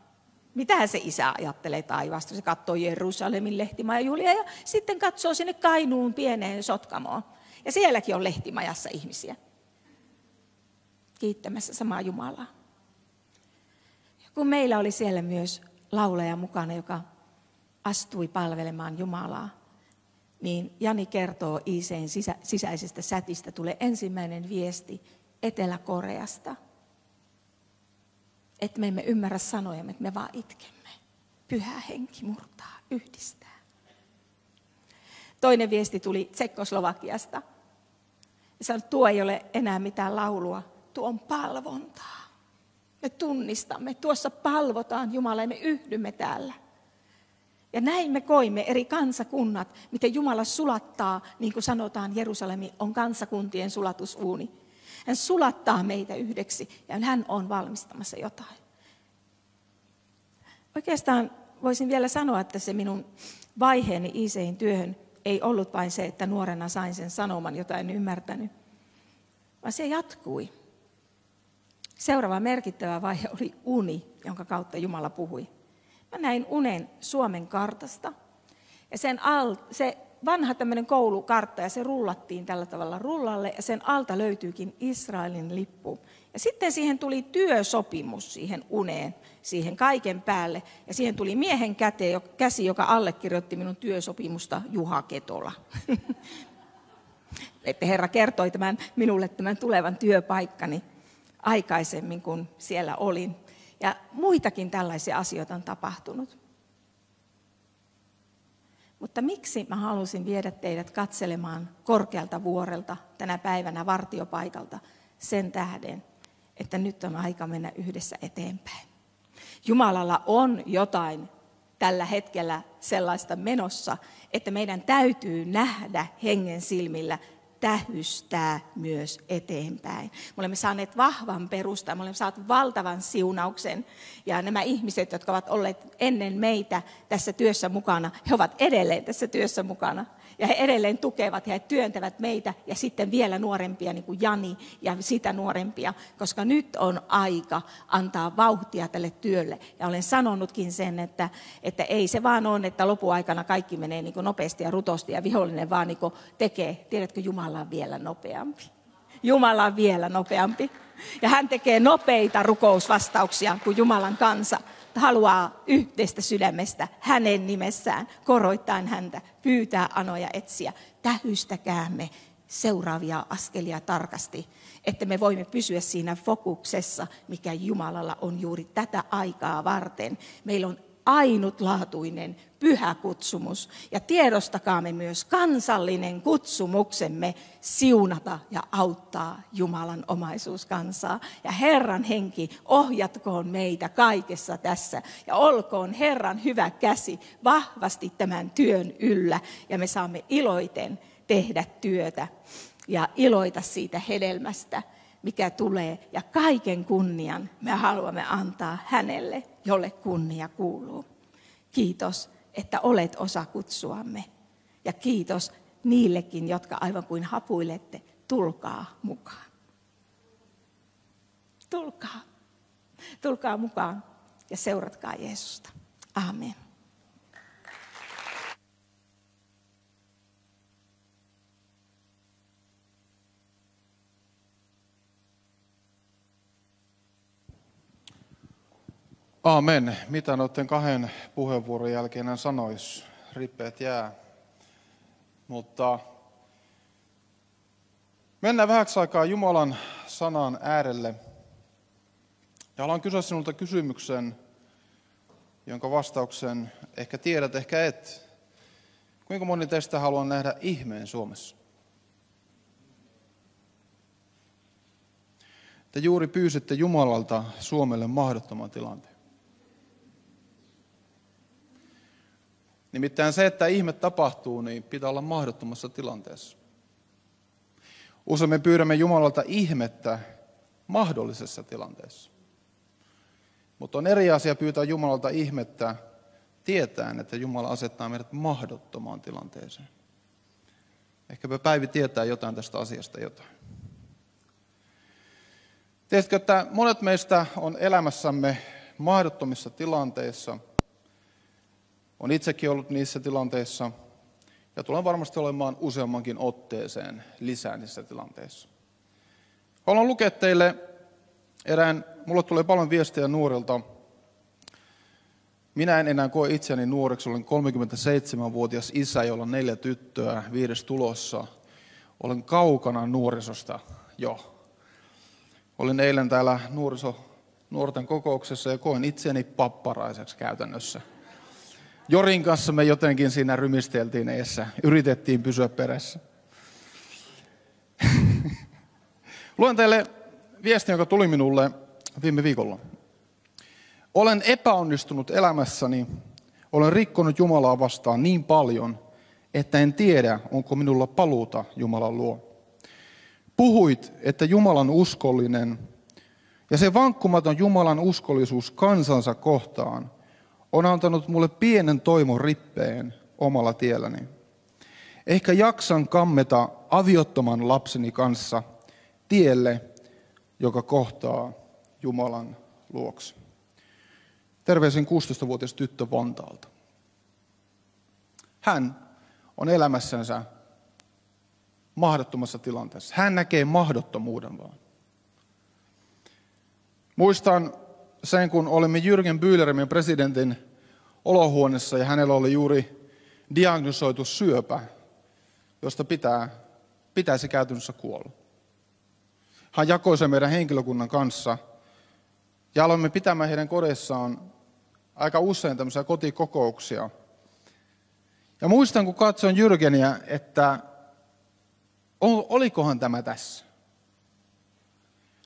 Mitä se isä ajattelee taivaasta? Se katsoo Jerusalemin lehtimajajulia ja sitten katsoo sinne Kainuun pieneen Sotkamoon. Ja sielläkin on lehtimajassa ihmisiä kiittämässä samaa Jumalaa. Ja kun meillä oli siellä myös laulaja mukana, joka astui palvelemaan Jumalaa, niin Jani kertoo Iiseen sisä, sisäisestä sätistä, tulee ensimmäinen viesti Etelä-Koreasta. Että me emme ymmärrä sanoja, että me vaan itkemme. Pyhä henki murtaa, yhdistää. Toinen viesti tuli Tsekkoslovakiasta. Että tuo ei ole enää mitään laulua, tuo on palvontaa. Me tunnistamme, tuossa palvotaan Jumala ja me yhdymme täällä. Ja näin me koimme eri kansakunnat, miten Jumala sulattaa, niin kuin sanotaan, Jerusalemi on kansakuntien sulatusuuni. Hän sulattaa meitä yhdeksi ja hän on valmistamassa jotain. Oikeastaan voisin vielä sanoa, että se minun vaiheeni Iisein työhön ei ollut vain se, että nuorena sain sen sanoman, jota en ymmärtänyt, vaan se jatkui. Seuraava merkittävä vaihe oli uni, jonka kautta Jumala puhui. Mä näin unen Suomen kartasta. Ja sen al, se vanha tämmöinen koulukartta ja se rullattiin tällä tavalla rullalle ja sen alta löytyykin Israelin lippu. Ja sitten siihen tuli työsopimus siihen uneen, siihen kaiken päälle. Ja siihen tuli miehen käte, käsi, joka allekirjoitti minun työsopimusta Juha Ketola. [LAUGHS] Että Herra kertoi tämän, minulle tämän tulevan työpaikkani aikaisemmin, kun siellä olin. Ja muitakin tällaisia asioita on tapahtunut. Mutta miksi mä halusin viedä teidät katselemaan korkealta vuorelta tänä päivänä vartiopaikalta sen tähden, että nyt on aika mennä yhdessä eteenpäin. Jumalalla on jotain tällä hetkellä sellaista menossa, että meidän täytyy nähdä hengen silmillä tähystää myös eteenpäin. Me olemme saaneet vahvan perustan, me olemme saaneet valtavan siunauksen. Ja nämä ihmiset, jotka ovat olleet ennen meitä tässä työssä mukana, he ovat edelleen tässä työssä mukana ja he edelleen tukevat ja he työntävät meitä ja sitten vielä nuorempia, niin kuin Jani ja sitä nuorempia, koska nyt on aika antaa vauhtia tälle työlle. Ja olen sanonutkin sen, että, että ei se vaan ole, että lopuaikana kaikki menee niin kuin nopeasti ja rutosti ja vihollinen vaan niin kuin tekee. Tiedätkö, Jumala on vielä nopeampi. Jumala on vielä nopeampi. Ja hän tekee nopeita rukousvastauksia kuin Jumalan kansa haluaa yhteistä sydämestä hänen nimessään, koroittain häntä, pyytää anoja etsiä. Tähystäkäämme seuraavia askelia tarkasti, että me voimme pysyä siinä fokuksessa, mikä Jumalalla on juuri tätä aikaa varten. Meillä on ainutlaatuinen pyhä kutsumus. Ja tiedostakaamme myös kansallinen kutsumuksemme siunata ja auttaa Jumalan omaisuuskansaa. Ja Herran henki ohjatkoon meitä kaikessa tässä. Ja olkoon Herran hyvä käsi vahvasti tämän työn yllä. Ja me saamme iloiten tehdä työtä ja iloita siitä hedelmästä, mikä tulee. Ja kaiken kunnian me haluamme antaa hänelle, jolle kunnia kuuluu. Kiitos, että olet osa kutsuamme. Ja kiitos niillekin, jotka aivan kuin hapuilette, tulkaa mukaan. Tulkaa. Tulkaa mukaan ja seuratkaa Jeesusta. Amen. Aamen. Mitä noiden kahden puheenvuoron jälkeen hän sanoisi? Rippeet jää. Mutta mennään vähäksi aikaa Jumalan sanan äärelle. Ja haluan kysyä sinulta kysymyksen, jonka vastauksen ehkä tiedät, ehkä et. Kuinka moni teistä haluaa nähdä ihmeen Suomessa? Te juuri pyysitte Jumalalta Suomelle mahdottoman tilanteen. Nimittäin se, että ihme tapahtuu, niin pitää olla mahdottomassa tilanteessa. Usein me pyydämme Jumalalta ihmettä mahdollisessa tilanteessa. Mutta on eri asia pyytää Jumalalta ihmettä tietäen, että Jumala asettaa meidät mahdottomaan tilanteeseen. Ehkäpä Päivi tietää jotain tästä asiasta jotain. Tiedätkö, että monet meistä on elämässämme mahdottomissa tilanteissa – on itsekin ollut niissä tilanteissa ja tulen varmasti olemaan useammankin otteeseen lisää niissä tilanteissa. Haluan lukea teille erään, mulle tulee paljon viestejä nuorilta. Minä en enää koe itseäni nuoreksi, olen 37-vuotias isä, jolla on neljä tyttöä, viides tulossa. Olen kaukana nuorisosta jo. Olin eilen täällä nuoriso, nuorten kokouksessa ja koin itseäni papparaiseksi käytännössä. Jorin kanssa me jotenkin siinä rymisteltiin eessä. Yritettiin pysyä perässä. [LAUGHS] Luen teille viesti, joka tuli minulle viime viikolla. Olen epäonnistunut elämässäni. Olen rikkonut Jumalaa vastaan niin paljon, että en tiedä, onko minulla paluuta Jumalan luo. Puhuit, että Jumalan uskollinen ja se vankkumaton Jumalan uskollisuus kansansa kohtaan – on antanut mulle pienen toimon rippeen omalla tielläni. Ehkä jaksan kammeta aviottoman lapseni kanssa tielle, joka kohtaa Jumalan luokse. Terveisin 16-vuotias tyttö Vantaalta. Hän on elämässänsä mahdottomassa tilanteessa. Hän näkee mahdottomuuden vaan. Muistan sen, kun olimme Jürgen Bühlerin presidentin olohuoneessa ja hänellä oli juuri diagnosoitu syöpä, josta pitää, pitäisi käytännössä kuolla. Hän jakoi sen meidän henkilökunnan kanssa ja aloimme pitämään heidän kodissaan aika usein tämmöisiä kotikokouksia. Ja muistan, kun katsoin Jyrgeniä, että olikohan tämä tässä?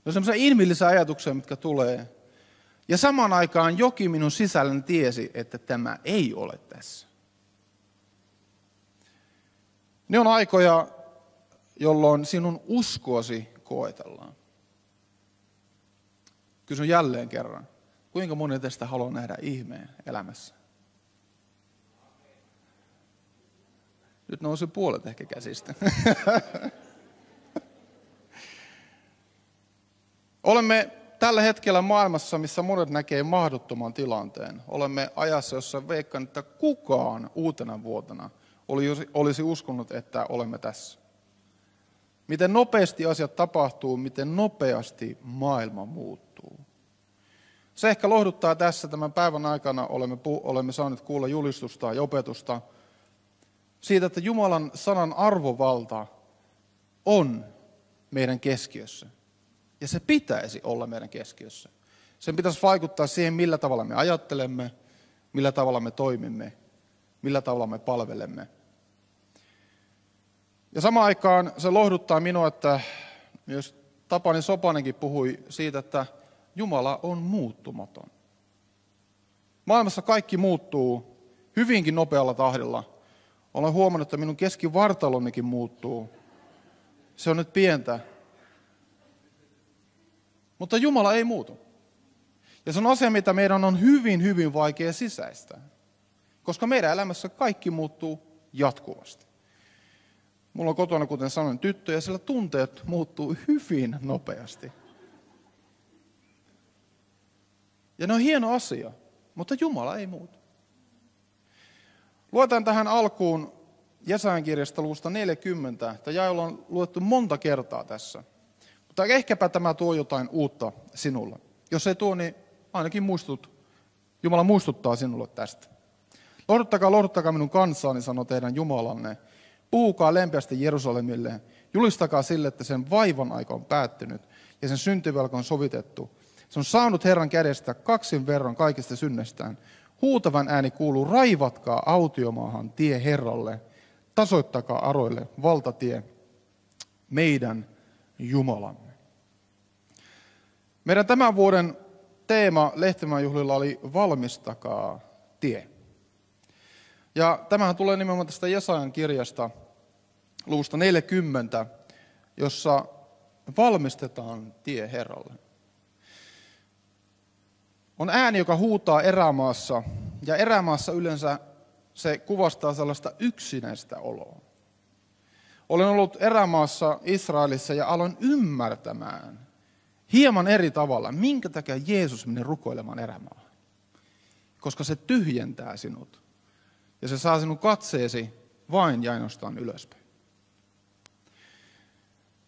No semmoisia inhimillisiä ajatuksia, mitkä tulee. Ja samaan aikaan jokin minun sisälläni tiesi, että tämä ei ole tässä. Ne on aikoja, jolloin sinun uskoasi koetellaan. Kysyn jälleen kerran, kuinka moni tästä haluaa nähdä ihmeen elämässä? Nyt nousi puolet ehkä käsistä. [LAUGHS] Olemme tällä hetkellä maailmassa, missä monet näkee mahdottoman tilanteen. Olemme ajassa, jossa veikkaan, että kukaan uutena vuotena olisi uskonut, että olemme tässä. Miten nopeasti asiat tapahtuu, miten nopeasti maailma muuttuu. Se ehkä lohduttaa tässä tämän päivän aikana, olemme, olemme saaneet kuulla julistusta ja opetusta siitä, että Jumalan sanan arvovalta on meidän keskiössä. Ja se pitäisi olla meidän keskiössä. Sen pitäisi vaikuttaa siihen, millä tavalla me ajattelemme, millä tavalla me toimimme, millä tavalla me palvelemme. Ja samaan aikaan se lohduttaa minua, että myös Tapani Sopanenkin puhui siitä, että Jumala on muuttumaton. Maailmassa kaikki muuttuu hyvinkin nopealla tahdilla. Olen huomannut, että minun keskivartalonikin muuttuu. Se on nyt pientä, mutta Jumala ei muutu. Ja se on asia, mitä meidän on hyvin, hyvin vaikea sisäistää. Koska meidän elämässä kaikki muuttuu jatkuvasti. Mulla on kotona, kuten sanoin, tyttö, ja sillä tunteet muuttuu hyvin nopeasti. Ja ne on hieno asia, mutta Jumala ei muutu. Luetaan tähän alkuun Jesajan kirjasta luusta 40. Tämä on luettu monta kertaa tässä. Mutta ehkäpä tämä tuo jotain uutta sinulle. Jos ei tuo, niin ainakin muistut, Jumala muistuttaa sinulle tästä. Lohduttakaa, lohduttakaa minun kansaani, sanoo teidän Jumalanne. Puhukaa lempeästi Jerusalemille. Julistakaa sille, että sen vaivan aika on päättynyt ja sen syntivelka on sovitettu. Se on saanut Herran kädestä kaksin verran kaikista synnestään. Huutavan ääni kuuluu, raivatkaa autiomaahan tie Herralle. Tasoittakaa aroille valtatie meidän Jumalamme. Meidän tämän vuoden teema Lehtemän juhlilla oli valmistakaa tie. Ja tämähän tulee nimenomaan tästä Jesajan kirjasta, luvusta 40, jossa valmistetaan tie Herralle. On ääni, joka huutaa erämaassa, ja erämaassa yleensä se kuvastaa sellaista yksinäistä oloa. Olen ollut erämaassa Israelissa ja aloin ymmärtämään hieman eri tavalla, minkä takia Jeesus meni rukoilemaan erämaahan. Koska se tyhjentää sinut. Ja se saa sinun katseesi vain ja ainoastaan ylöspäin.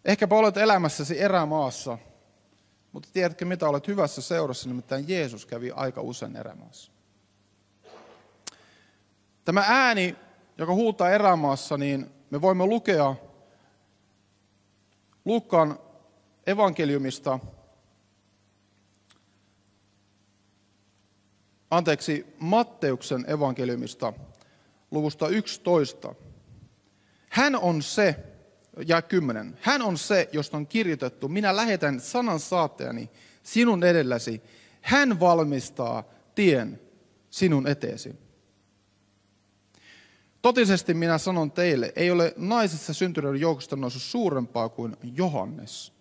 Ehkäpä olet elämässäsi erämaassa, mutta tiedätkö mitä olet hyvässä seurassa, nimittäin Jeesus kävi aika usein erämaassa. Tämä ääni, joka huutaa erämaassa, niin me voimme lukea Luukkaan evankeliumista, anteeksi, Matteuksen evankeliumista luvusta 11. Hän on se, ja kymmenen, hän on se, josta on kirjoitettu, minä lähetän sanan saattajani sinun edelläsi. Hän valmistaa tien sinun eteesi. Totisesti minä sanon teille, ei ole naisessa syntyneiden joukosta noussut suurempaa kuin Johannes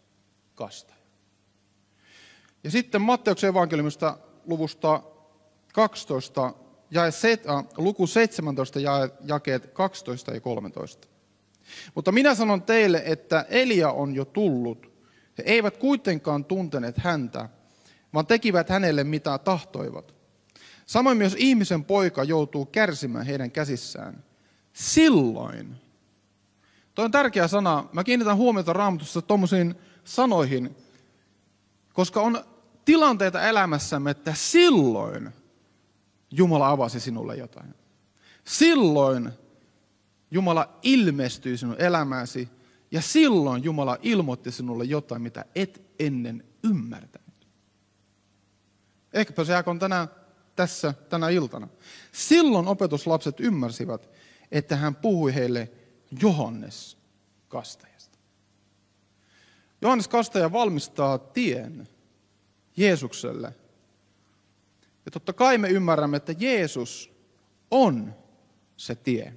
kastaja. Ja sitten Matteuksen evankeliumista luvusta 12, ja set, äh, luku 17, ja jakeet 12 ja 13. Mutta minä sanon teille, että Elia on jo tullut. He eivät kuitenkaan tunteneet häntä. vaan tekivät hänelle mitä tahtoivat. Samoin myös ihmisen poika joutuu kärsimään heidän käsissään. Silloin. Tuo on tärkeä sana. Mä kiinnitän huomiota raamatussa tuommoisiin sanoihin, koska on tilanteita elämässämme, että silloin Jumala avasi sinulle jotain. Silloin Jumala ilmestyi sinun elämääsi ja silloin Jumala ilmoitti sinulle jotain, mitä et ennen ymmärtänyt. Ehkäpä se on tänään tässä tänä iltana. Silloin opetuslapset ymmärsivät, että hän puhui heille Johannes kastajasta. Johannes kastaja valmistaa tien Jeesukselle. Ja totta kai me ymmärrämme, että Jeesus on se tie.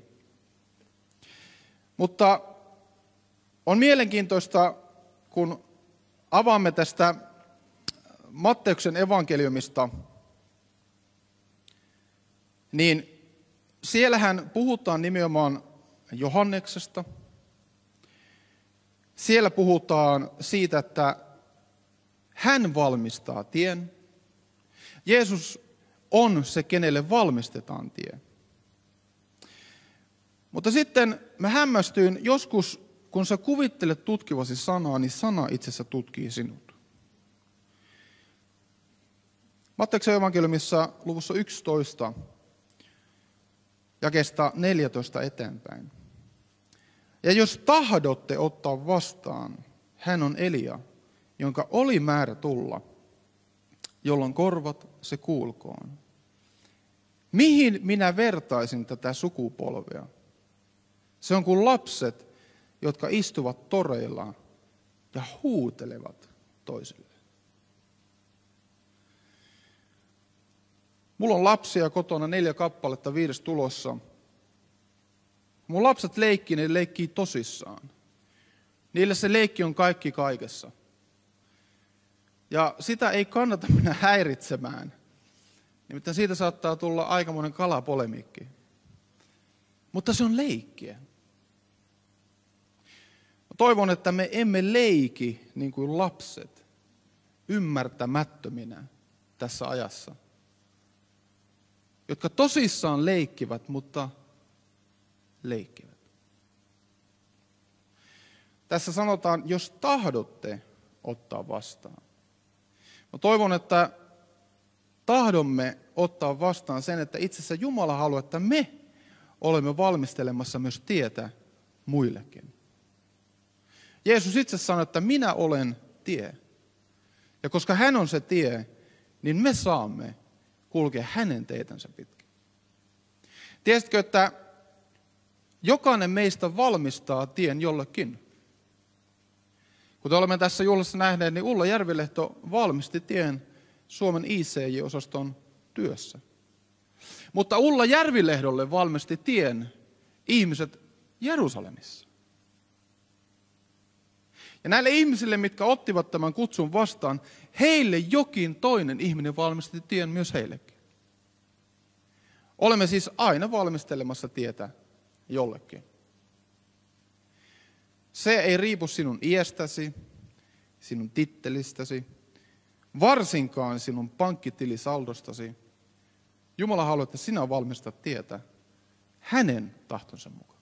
Mutta on mielenkiintoista, kun avaamme tästä Matteuksen evankeliumista, niin siellähän puhutaan nimenomaan Johanneksesta. Siellä puhutaan siitä, että hän valmistaa tien. Jeesus on se, kenelle valmistetaan tie. Mutta sitten mä hämmästyin joskus, kun sä kuvittelet tutkivasi sanaa, niin sana itse asiassa tutkii sinut. Matteuksen evankeliumissa luvussa 11, jakesta 14 eteenpäin. Ja jos tahdotte ottaa vastaan, hän on Elia, jonka oli määrä tulla, jolloin korvat se kuulkoon. Mihin minä vertaisin tätä sukupolvea? Se on kuin lapset, jotka istuvat toreilla ja huutelevat toisille. Mulla on lapsia kotona neljä kappaletta viides tulossa. Mun lapset leikkii, ne leikkii tosissaan. Niille se leikki on kaikki kaikessa. Ja sitä ei kannata [LAUGHS] mennä häiritsemään. Nimittäin siitä saattaa tulla aikamoinen kalapolemiikki. Mutta se on leikkiä. Toivon, että me emme leiki niin kuin lapset ymmärtämättöminä tässä ajassa, jotka tosissaan leikkivät, mutta leikkivät. Tässä sanotaan, jos tahdotte ottaa vastaan. Mä toivon, että tahdomme ottaa vastaan sen, että itse asiassa Jumala haluaa, että me olemme valmistelemassa myös tietä muillekin. Jeesus itse sanoi, että minä olen tie. Ja koska hän on se tie, niin me saamme kulkea hänen teitänsä pitkin. Tiesitkö, että jokainen meistä valmistaa tien jollekin? Kuten olemme tässä juhlassa nähneet, niin Ulla Järvilehto valmisti tien Suomen ICJ-osaston työssä. Mutta Ulla Järvilehdolle valmisti tien ihmiset Jerusalemissa. Ja näille ihmisille, mitkä ottivat tämän kutsun vastaan, heille jokin toinen ihminen valmisti tien myös heillekin. Olemme siis aina valmistelemassa tietä jollekin. Se ei riipu sinun iästäsi, sinun tittelistäsi, varsinkaan sinun pankkitilisaldostasi. Jumala haluaa, että sinä valmistat tietä hänen tahtonsa mukaan.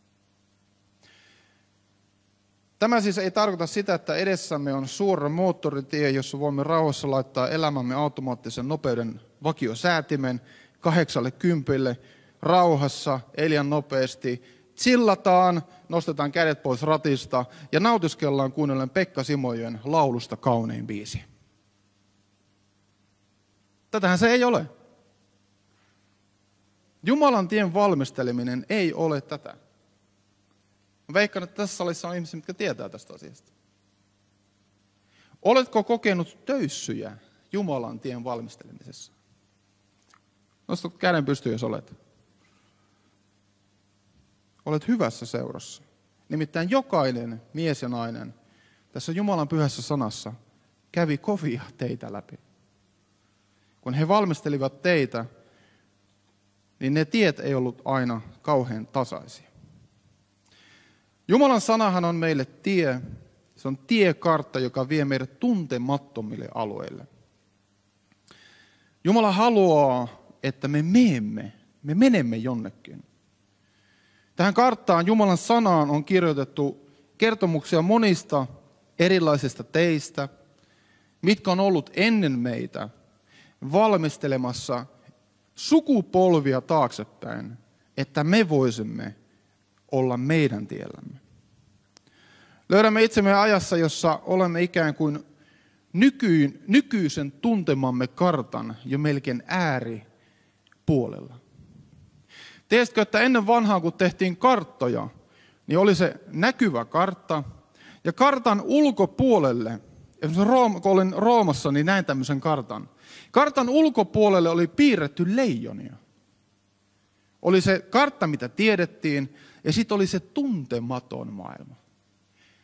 Tämä siis ei tarkoita sitä, että edessämme on suora moottoritie, jossa voimme rauhassa laittaa elämämme automaattisen nopeuden vakiosäätimen kahdeksalle kympille rauhassa, elian nopeasti, chillataan, nostetaan kädet pois ratista ja nautiskellaan kuunnellen Pekka Simojen laulusta kaunein biisi. Tätähän se ei ole. Jumalan tien valmisteleminen ei ole tätä. Mä veikkaan, että tässä salissa on ihmisiä, jotka tietää tästä asiasta. Oletko kokenut töyssyjä Jumalan tien valmistelemisessa? Nosta käden pystyyn, jos olet. Olet hyvässä seurassa. Nimittäin jokainen mies ja nainen tässä Jumalan pyhässä sanassa kävi kovia teitä läpi. Kun he valmistelivat teitä, niin ne tiet ei ollut aina kauhean tasaisia. Jumalan sanahan on meille tie. Se on tiekartta, joka vie meidät tuntemattomille alueille. Jumala haluaa, että me meemme, me menemme jonnekin. Tähän karttaan Jumalan sanaan on kirjoitettu kertomuksia monista erilaisista teistä, mitkä on ollut ennen meitä valmistelemassa sukupolvia taaksepäin, että me voisimme olla meidän tiellämme. Löydämme itsemme ajassa, jossa olemme ikään kuin nykyyn, nykyisen tuntemamme kartan jo melkein ääripuolella. Tiesitkö, että ennen vanhaa, kun tehtiin karttoja, niin oli se näkyvä kartta, ja kartan ulkopuolelle, kun olin Roomassa, niin näin tämmöisen kartan. Kartan ulkopuolelle oli piirretty leijonia. Oli se kartta, mitä tiedettiin, ja sitten oli se tuntematon maailma.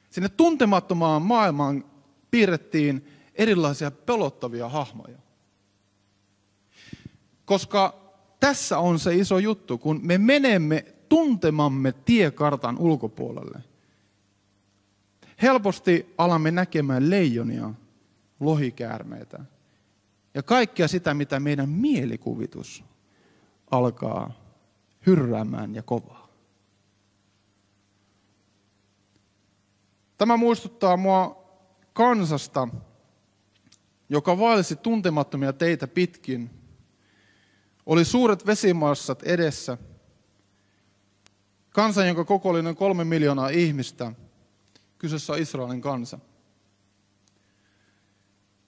Sinne tuntemattomaan maailmaan piirrettiin erilaisia pelottavia hahmoja. Koska tässä on se iso juttu, kun me menemme tuntemamme tiekartan ulkopuolelle. Helposti alamme näkemään leijonia, lohikäärmeitä ja kaikkea sitä, mitä meidän mielikuvitus alkaa hyrräämään ja kovaa. Tämä muistuttaa mua kansasta, joka vaelsi tuntemattomia teitä pitkin. Oli suuret vesimassat edessä. Kansa, jonka koko oli noin kolme miljoonaa ihmistä. Kyseessä on Israelin kansa.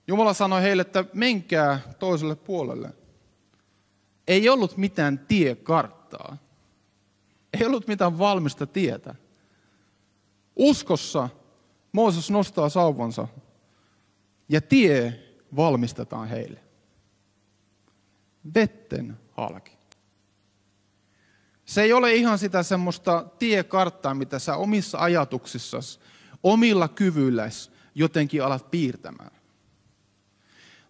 Jumala sanoi heille, että menkää toiselle puolelle. Ei ollut mitään tiekarttaa. Ei ollut mitään valmista tietä. Uskossa Mooses nostaa sauvansa ja tie valmistetaan heille. Vetten halki. Se ei ole ihan sitä semmoista tiekarttaa, mitä sä omissa ajatuksissasi, omilla kyvyilläsi jotenkin alat piirtämään.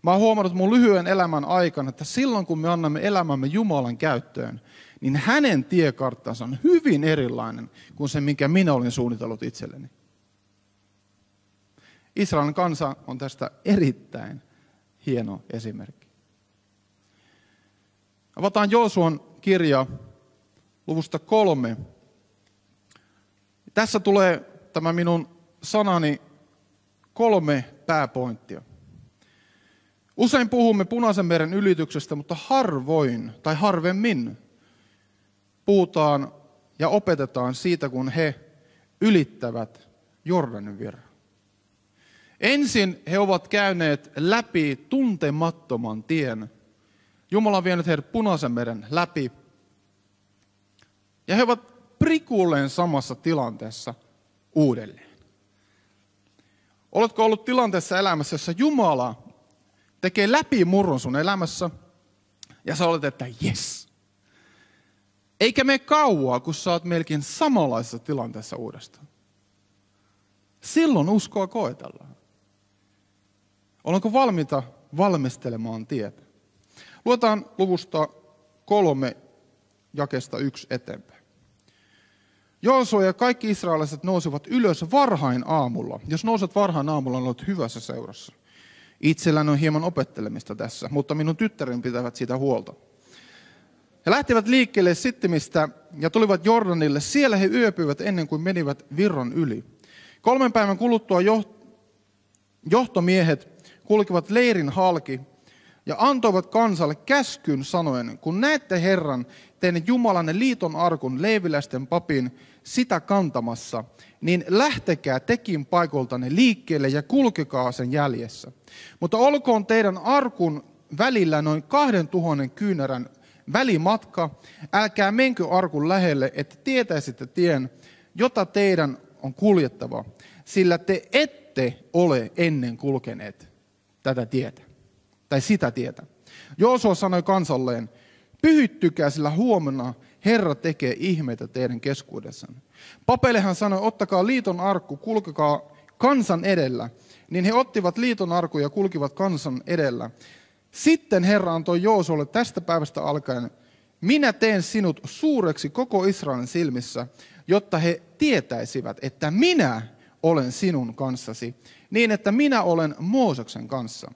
Mä oon huomannut mun lyhyen elämän aikana, että silloin kun me annamme elämämme Jumalan käyttöön, niin hänen tiekarttansa on hyvin erilainen kuin se, minkä minä olin suunnitellut itselleni. Israelin kansa on tästä erittäin hieno esimerkki. Avataan Joosuan kirja luvusta kolme. Tässä tulee tämä minun sanani kolme pääpointtia. Usein puhumme punaisen meren ylityksestä, mutta harvoin tai harvemmin puhutaan ja opetetaan siitä, kun he ylittävät Jordanin virran. Ensin he ovat käyneet läpi tuntemattoman tien. Jumala on vienyt heidät punaisen meren läpi. Ja he ovat prikulleen samassa tilanteessa uudelleen. Oletko ollut tilanteessa elämässä, jossa Jumala tekee läpimurron sun elämässä ja sä olet, että yes. Eikä me kauaa, kun sä oot melkein samanlaisessa tilanteessa uudestaan. Silloin uskoa koetellaan. Olenko valmiita valmistelemaan tietä? Luetaan luvusta kolme jakesta yksi eteenpäin. Joosua ja kaikki israelaiset nousivat ylös varhain aamulla. Jos nouset varhain aamulla, olet hyvässä seurassa. Itselläni on hieman opettelemista tässä, mutta minun tyttären pitävät siitä huolta. He lähtivät liikkeelle Sittimistä ja tulivat Jordanille. Siellä he yöpyivät ennen kuin menivät virran yli. Kolmen päivän kuluttua johtomiehet kulkivat leirin halki ja antoivat kansalle käskyn sanoen, kun näette Herran, teidän Jumalanne liiton arkun leiviläisten papin sitä kantamassa, niin lähtekää tekin paikoltanne liikkeelle ja kulkekaa sen jäljessä. Mutta olkoon teidän arkun välillä noin kahden tuhannen kyynärän välimatka, älkää menkö arkun lähelle, että tietäisitte tien, jota teidän on kuljettava, sillä te ette ole ennen kulkeneet tätä tietä, tai sitä tietä. Joosua sanoi kansalleen, pyhittykää, sillä huomenna Herra tekee ihmeitä teidän keskuudessanne. Papelehan sanoi, ottakaa liiton arkku, kulkekaa kansan edellä. Niin he ottivat liiton arkku ja kulkivat kansan edellä. Sitten Herra antoi Joosualle tästä päivästä alkaen, minä teen sinut suureksi koko Israelin silmissä, jotta he tietäisivät, että minä olen sinun kanssasi, niin että minä olen Mooseksen kanssa.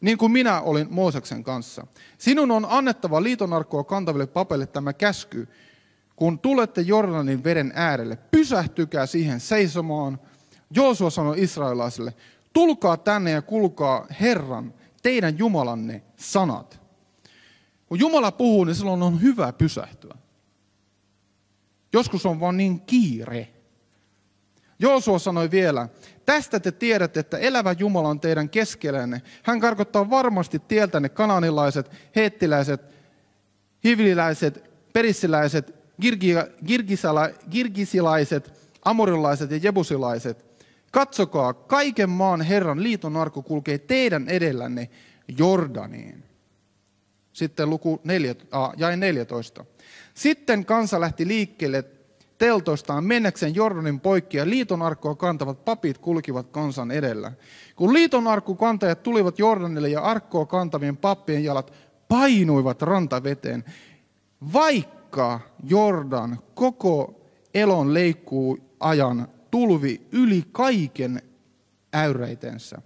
niin kuin minä olin Mooseksen kanssa. Sinun on annettava liitonarkkoa kantaville papeille tämä käsky, kun tulette Jordanin veden äärelle, pysähtykää siihen seisomaan. Joosua sanoi israelaisille, tulkaa tänne ja kulkaa Herran, teidän Jumalanne sanat. Kun Jumala puhuu, niin silloin on hyvä pysähtyä. Joskus on vaan niin kiire. Joosua sanoi vielä, tästä te tiedätte, että elävä Jumala on teidän keskellänne. Hän karkottaa varmasti tieltänne kananilaiset, heettiläiset, hivililäiset, perissiläiset, girgisala, girgisilaiset, amorilaiset ja jebusilaiset. Katsokaa, kaiken maan Herran liiton arku kulkee teidän edellänne Jordaniin. Sitten luku 4, äh, jäi 14. Sitten kansa lähti liikkeelle teltoistaan mennäkseen Jordanin poikki ja liiton arkkoa kantavat papit kulkivat kansan edellä. Kun liiton arkku kantajat tulivat Jordanille ja arkkoa kantavien pappien jalat painuivat rantaveteen, vaikka Jordan koko elon leikkuu ajan tulvi yli kaiken äyreitensä.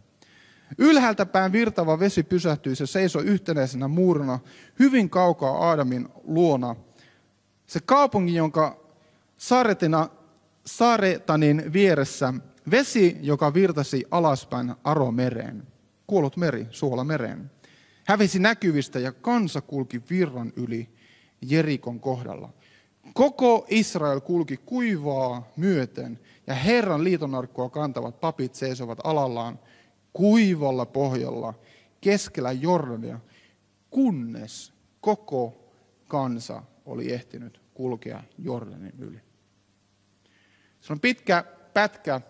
Ylhäältä päin virtava vesi pysähtyi, se seisoi yhtenäisenä muurina hyvin kaukaa Aadamin luona. Se kaupunki, jonka Saaretina, Saaretanin vieressä, vesi, joka virtasi alaspäin Aromereen, kuollut meri, suola mereen, hävisi näkyvistä ja kansa kulki virran yli Jerikon kohdalla. Koko Israel kulki kuivaa myöten ja Herran liitonarkkoa kantavat papit seisovat alallaan kuivalla pohjalla keskellä Jordania, kunnes koko kansa oli ehtinyt kulkea Jordanin yli. Se on pitkä pätkä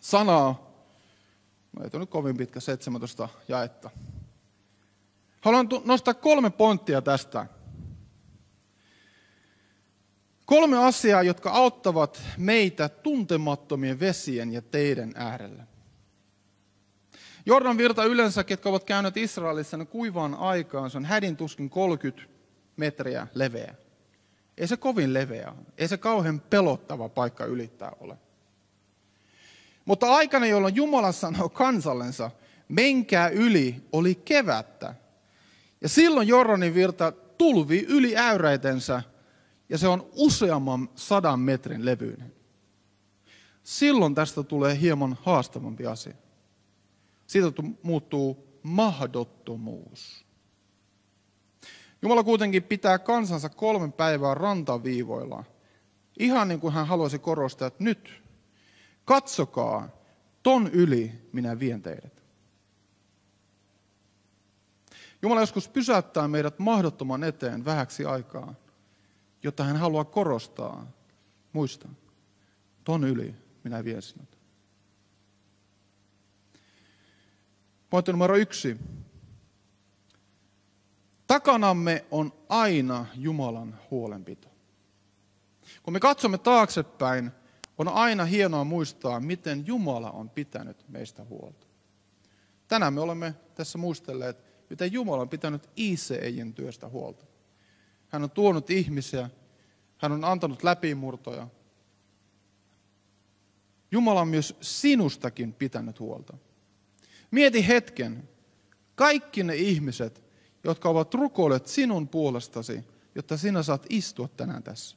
sanaa, no ei nyt kovin pitkä, 17 jaetta. Haluan nostaa kolme pointtia tästä. Kolme asiaa, jotka auttavat meitä tuntemattomien vesien ja teidän äärellä. Jordan virta yleensä, ketkä ovat käyneet Israelissa niin kuivaan aikaan, se on hädin tuskin 30 metriä leveä. Ei se kovin leveä Ei se kauhean pelottava paikka ylittää ole. Mutta aikana, jolloin Jumala sanoi kansallensa, menkää yli, oli kevättä. Ja silloin Jordanin virta tulvi yli äyräitensä ja se on useamman sadan metrin levyinen. Silloin tästä tulee hieman haastavampi asia. Siitä muuttuu mahdottomuus. Jumala kuitenkin pitää kansansa kolmen päivää rantaviivoilla. Ihan niin kuin hän haluaisi korostaa, että nyt, katsokaa, ton yli minä vien teidät. Jumala joskus pysäyttää meidät mahdottoman eteen vähäksi aikaa, jotta hän haluaa korostaa, muista, ton yli minä vien sinut. Pointti numero yksi. Takanamme on aina Jumalan huolenpito. Kun me katsomme taaksepäin, on aina hienoa muistaa, miten Jumala on pitänyt meistä huolta. Tänään me olemme tässä muistelleet, miten Jumala on pitänyt ICEin työstä huolta. Hän on tuonut ihmisiä, hän on antanut läpimurtoja. Jumala on myös sinustakin pitänyt huolta. Mieti hetken, kaikki ne ihmiset, jotka ovat rukoilleet sinun puolestasi, jotta sinä saat istua tänään tässä.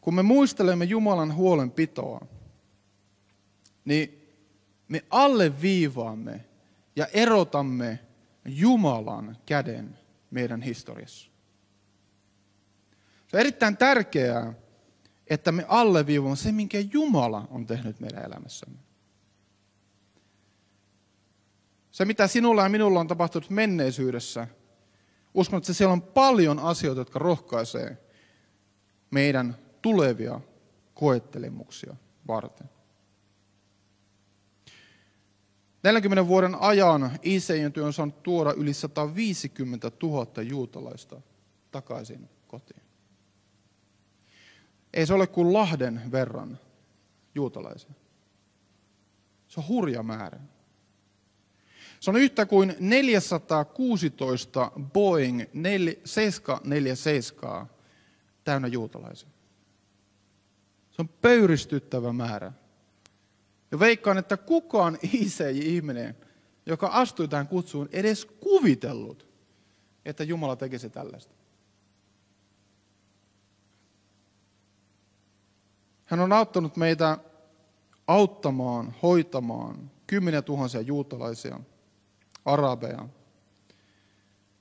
Kun me muistelemme Jumalan huolenpitoa, niin me alleviivaamme ja erotamme Jumalan käden meidän historiassa. Se on erittäin tärkeää, että me alleviivaamme se, minkä Jumala on tehnyt meidän elämässämme. Se, mitä sinulla ja minulla on tapahtunut menneisyydessä, uskon, että siellä on paljon asioita, jotka rohkaisee meidän tulevia koettelemuksia varten. 40 vuoden ajan ICIn työ on saanut tuoda yli 150 000 juutalaista takaisin kotiin. Ei se ole kuin Lahden verran juutalaisia. Se on hurja määrä. Se on yhtä kuin 416 Boeing 747 täynnä juutalaisia. Se on pöyristyttävä määrä Ja veikkaan, että kukaan [LAUGHS] ICJ-ihminen, joka astui tähän kutsuun, edes kuvitellut, että Jumala tekisi tällaista. Hän on auttanut meitä auttamaan, hoitamaan kymmeniä tuhansia juutalaisia, arabeja.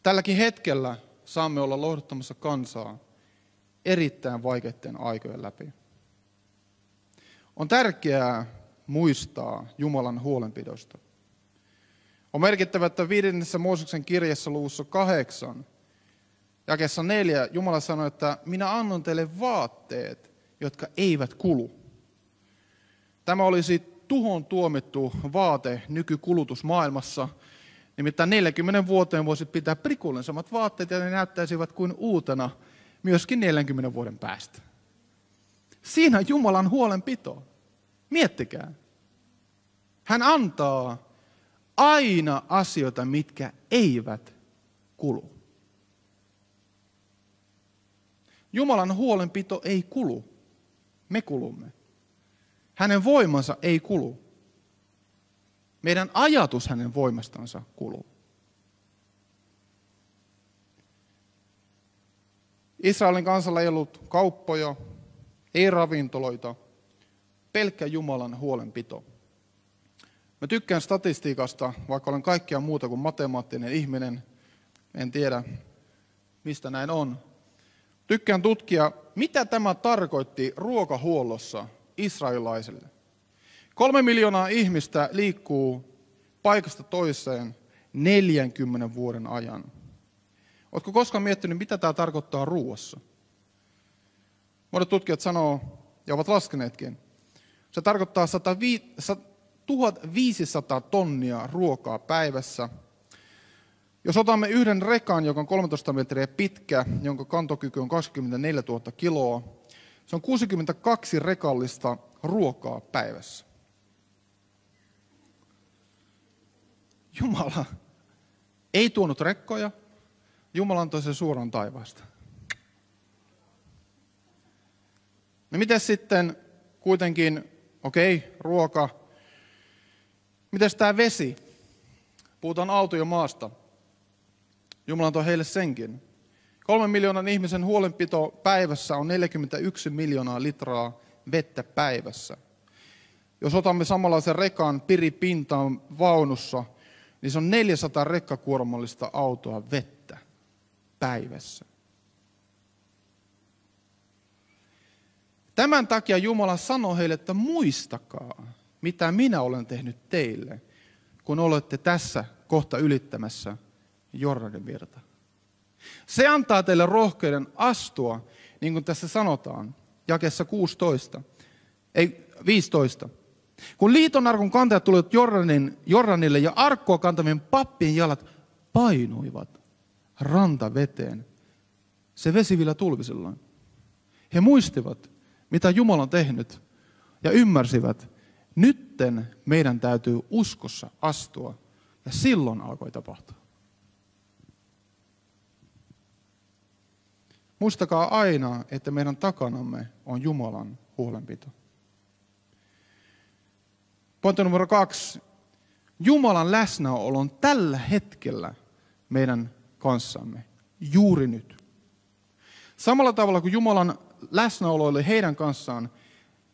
Tälläkin hetkellä saamme olla lohduttamassa kansaa erittäin vaikeiden aikojen läpi. On tärkeää muistaa Jumalan huolenpidosta. On merkittävä, että viidennessä Mooseksen kirjassa luvussa kahdeksan, jakessa neljä, Jumala sanoi, että minä annan teille vaatteet, jotka eivät kulu. Tämä olisi tuhon tuomittu vaate nykykulutusmaailmassa. Nimittäin 40 vuoteen voisi pitää prikullen samat vaatteet ja ne näyttäisivät kuin uutena myöskin 40 vuoden päästä. Siinä Jumalan huolenpito. Miettikää. Hän antaa aina asioita, mitkä eivät kulu. Jumalan huolenpito ei kulu. Me kulumme. Hänen voimansa ei kulu. Meidän ajatus hänen voimastansa kuluu. Israelin kansalla ei ollut kauppoja, ei ravintoloita, pelkkä Jumalan huolenpito. Mä tykkään statistiikasta, vaikka olen kaikkea muuta kuin matemaattinen ihminen. En tiedä, mistä näin on. Tykkään tutkia, mitä tämä tarkoitti ruokahuollossa israelilaisille. Kolme miljoonaa ihmistä liikkuu paikasta toiseen 40 vuoden ajan. Oletko koskaan miettinyt, mitä tämä tarkoittaa ruuassa? Monet tutkijat sanoo, ja ovat laskeneetkin, se tarkoittaa 1500 tonnia ruokaa päivässä. Jos otamme yhden rekan, joka on 13 metriä pitkä, jonka kantokyky on 24 000 kiloa, se on 62 rekallista ruokaa päivässä. Jumala ei tuonut rekkoja, Jumala antoi sen suoraan taivaasta. No miten sitten kuitenkin, okei, okay, ruoka. Miten tämä vesi? Puhutaan autojen maasta. Jumala antoi heille senkin. Kolmen miljoonan ihmisen huolenpito päivässä on 41 miljoonaa litraa vettä päivässä. Jos otamme samanlaisen rekan piripintaan vaunussa, niin se on 400 rekkakuormallista autoa vettä päivässä. Tämän takia Jumala sanoi heille, että muistakaa, mitä minä olen tehnyt teille, kun olette tässä kohta ylittämässä Jordanin virta. Se antaa teille rohkeuden astua, niin kuin tässä sanotaan, jakessa 16, ei 15. Kun liiton arkun kantajat tulivat Jordanin, Jordanille ja arkkoa kantavien pappien jalat painuivat rantaveteen, se vesi vielä tulvi silloin. He muistivat, mitä Jumala on tehnyt ja ymmärsivät, nytten meidän täytyy uskossa astua. Ja silloin alkoi tapahtua. Muistakaa aina, että meidän takanamme on Jumalan huolenpito. Pointti numero kaksi. Jumalan läsnäolo on tällä hetkellä meidän kanssamme. Juuri nyt. Samalla tavalla kuin Jumalan läsnäolo oli heidän kanssaan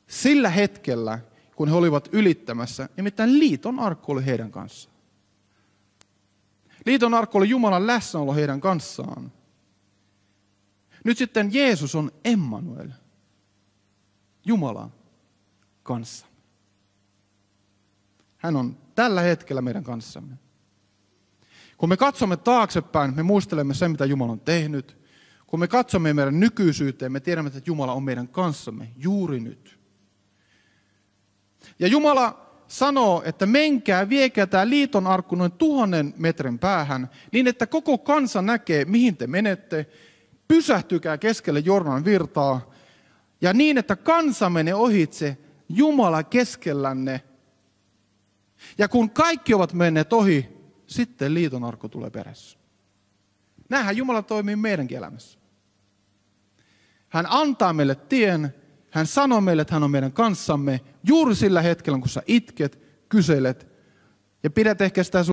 sillä hetkellä, kun he olivat ylittämässä, nimittäin liiton arkku oli heidän kanssaan. Liiton arkku oli Jumalan läsnäolo heidän kanssaan. Nyt sitten Jeesus on Emmanuel, Jumala kanssa. Hän on tällä hetkellä meidän kanssamme. Kun me katsomme taaksepäin, me muistelemme sen, mitä Jumala on tehnyt. Kun me katsomme meidän nykyisyyteen, me tiedämme, että Jumala on meidän kanssamme juuri nyt. Ja Jumala sanoo, että menkää, viekää tämä liiton arkku noin tuhannen metrin päähän, niin että koko kansa näkee, mihin te menette. Pysähtykää keskelle Jordan virtaa, ja niin, että kansa menee ohitse, Jumala keskellänne. Ja kun kaikki ovat menneet ohi, sitten liiton arkku tulee perässä. Näinhän Jumala toimii meidänkin elämässä. Hän antaa meille tien, Hän sanoo meille, että hän on meidän kanssamme juuri sillä hetkellä, kun sä itket, kyselet ja pidät ehkä sitä sun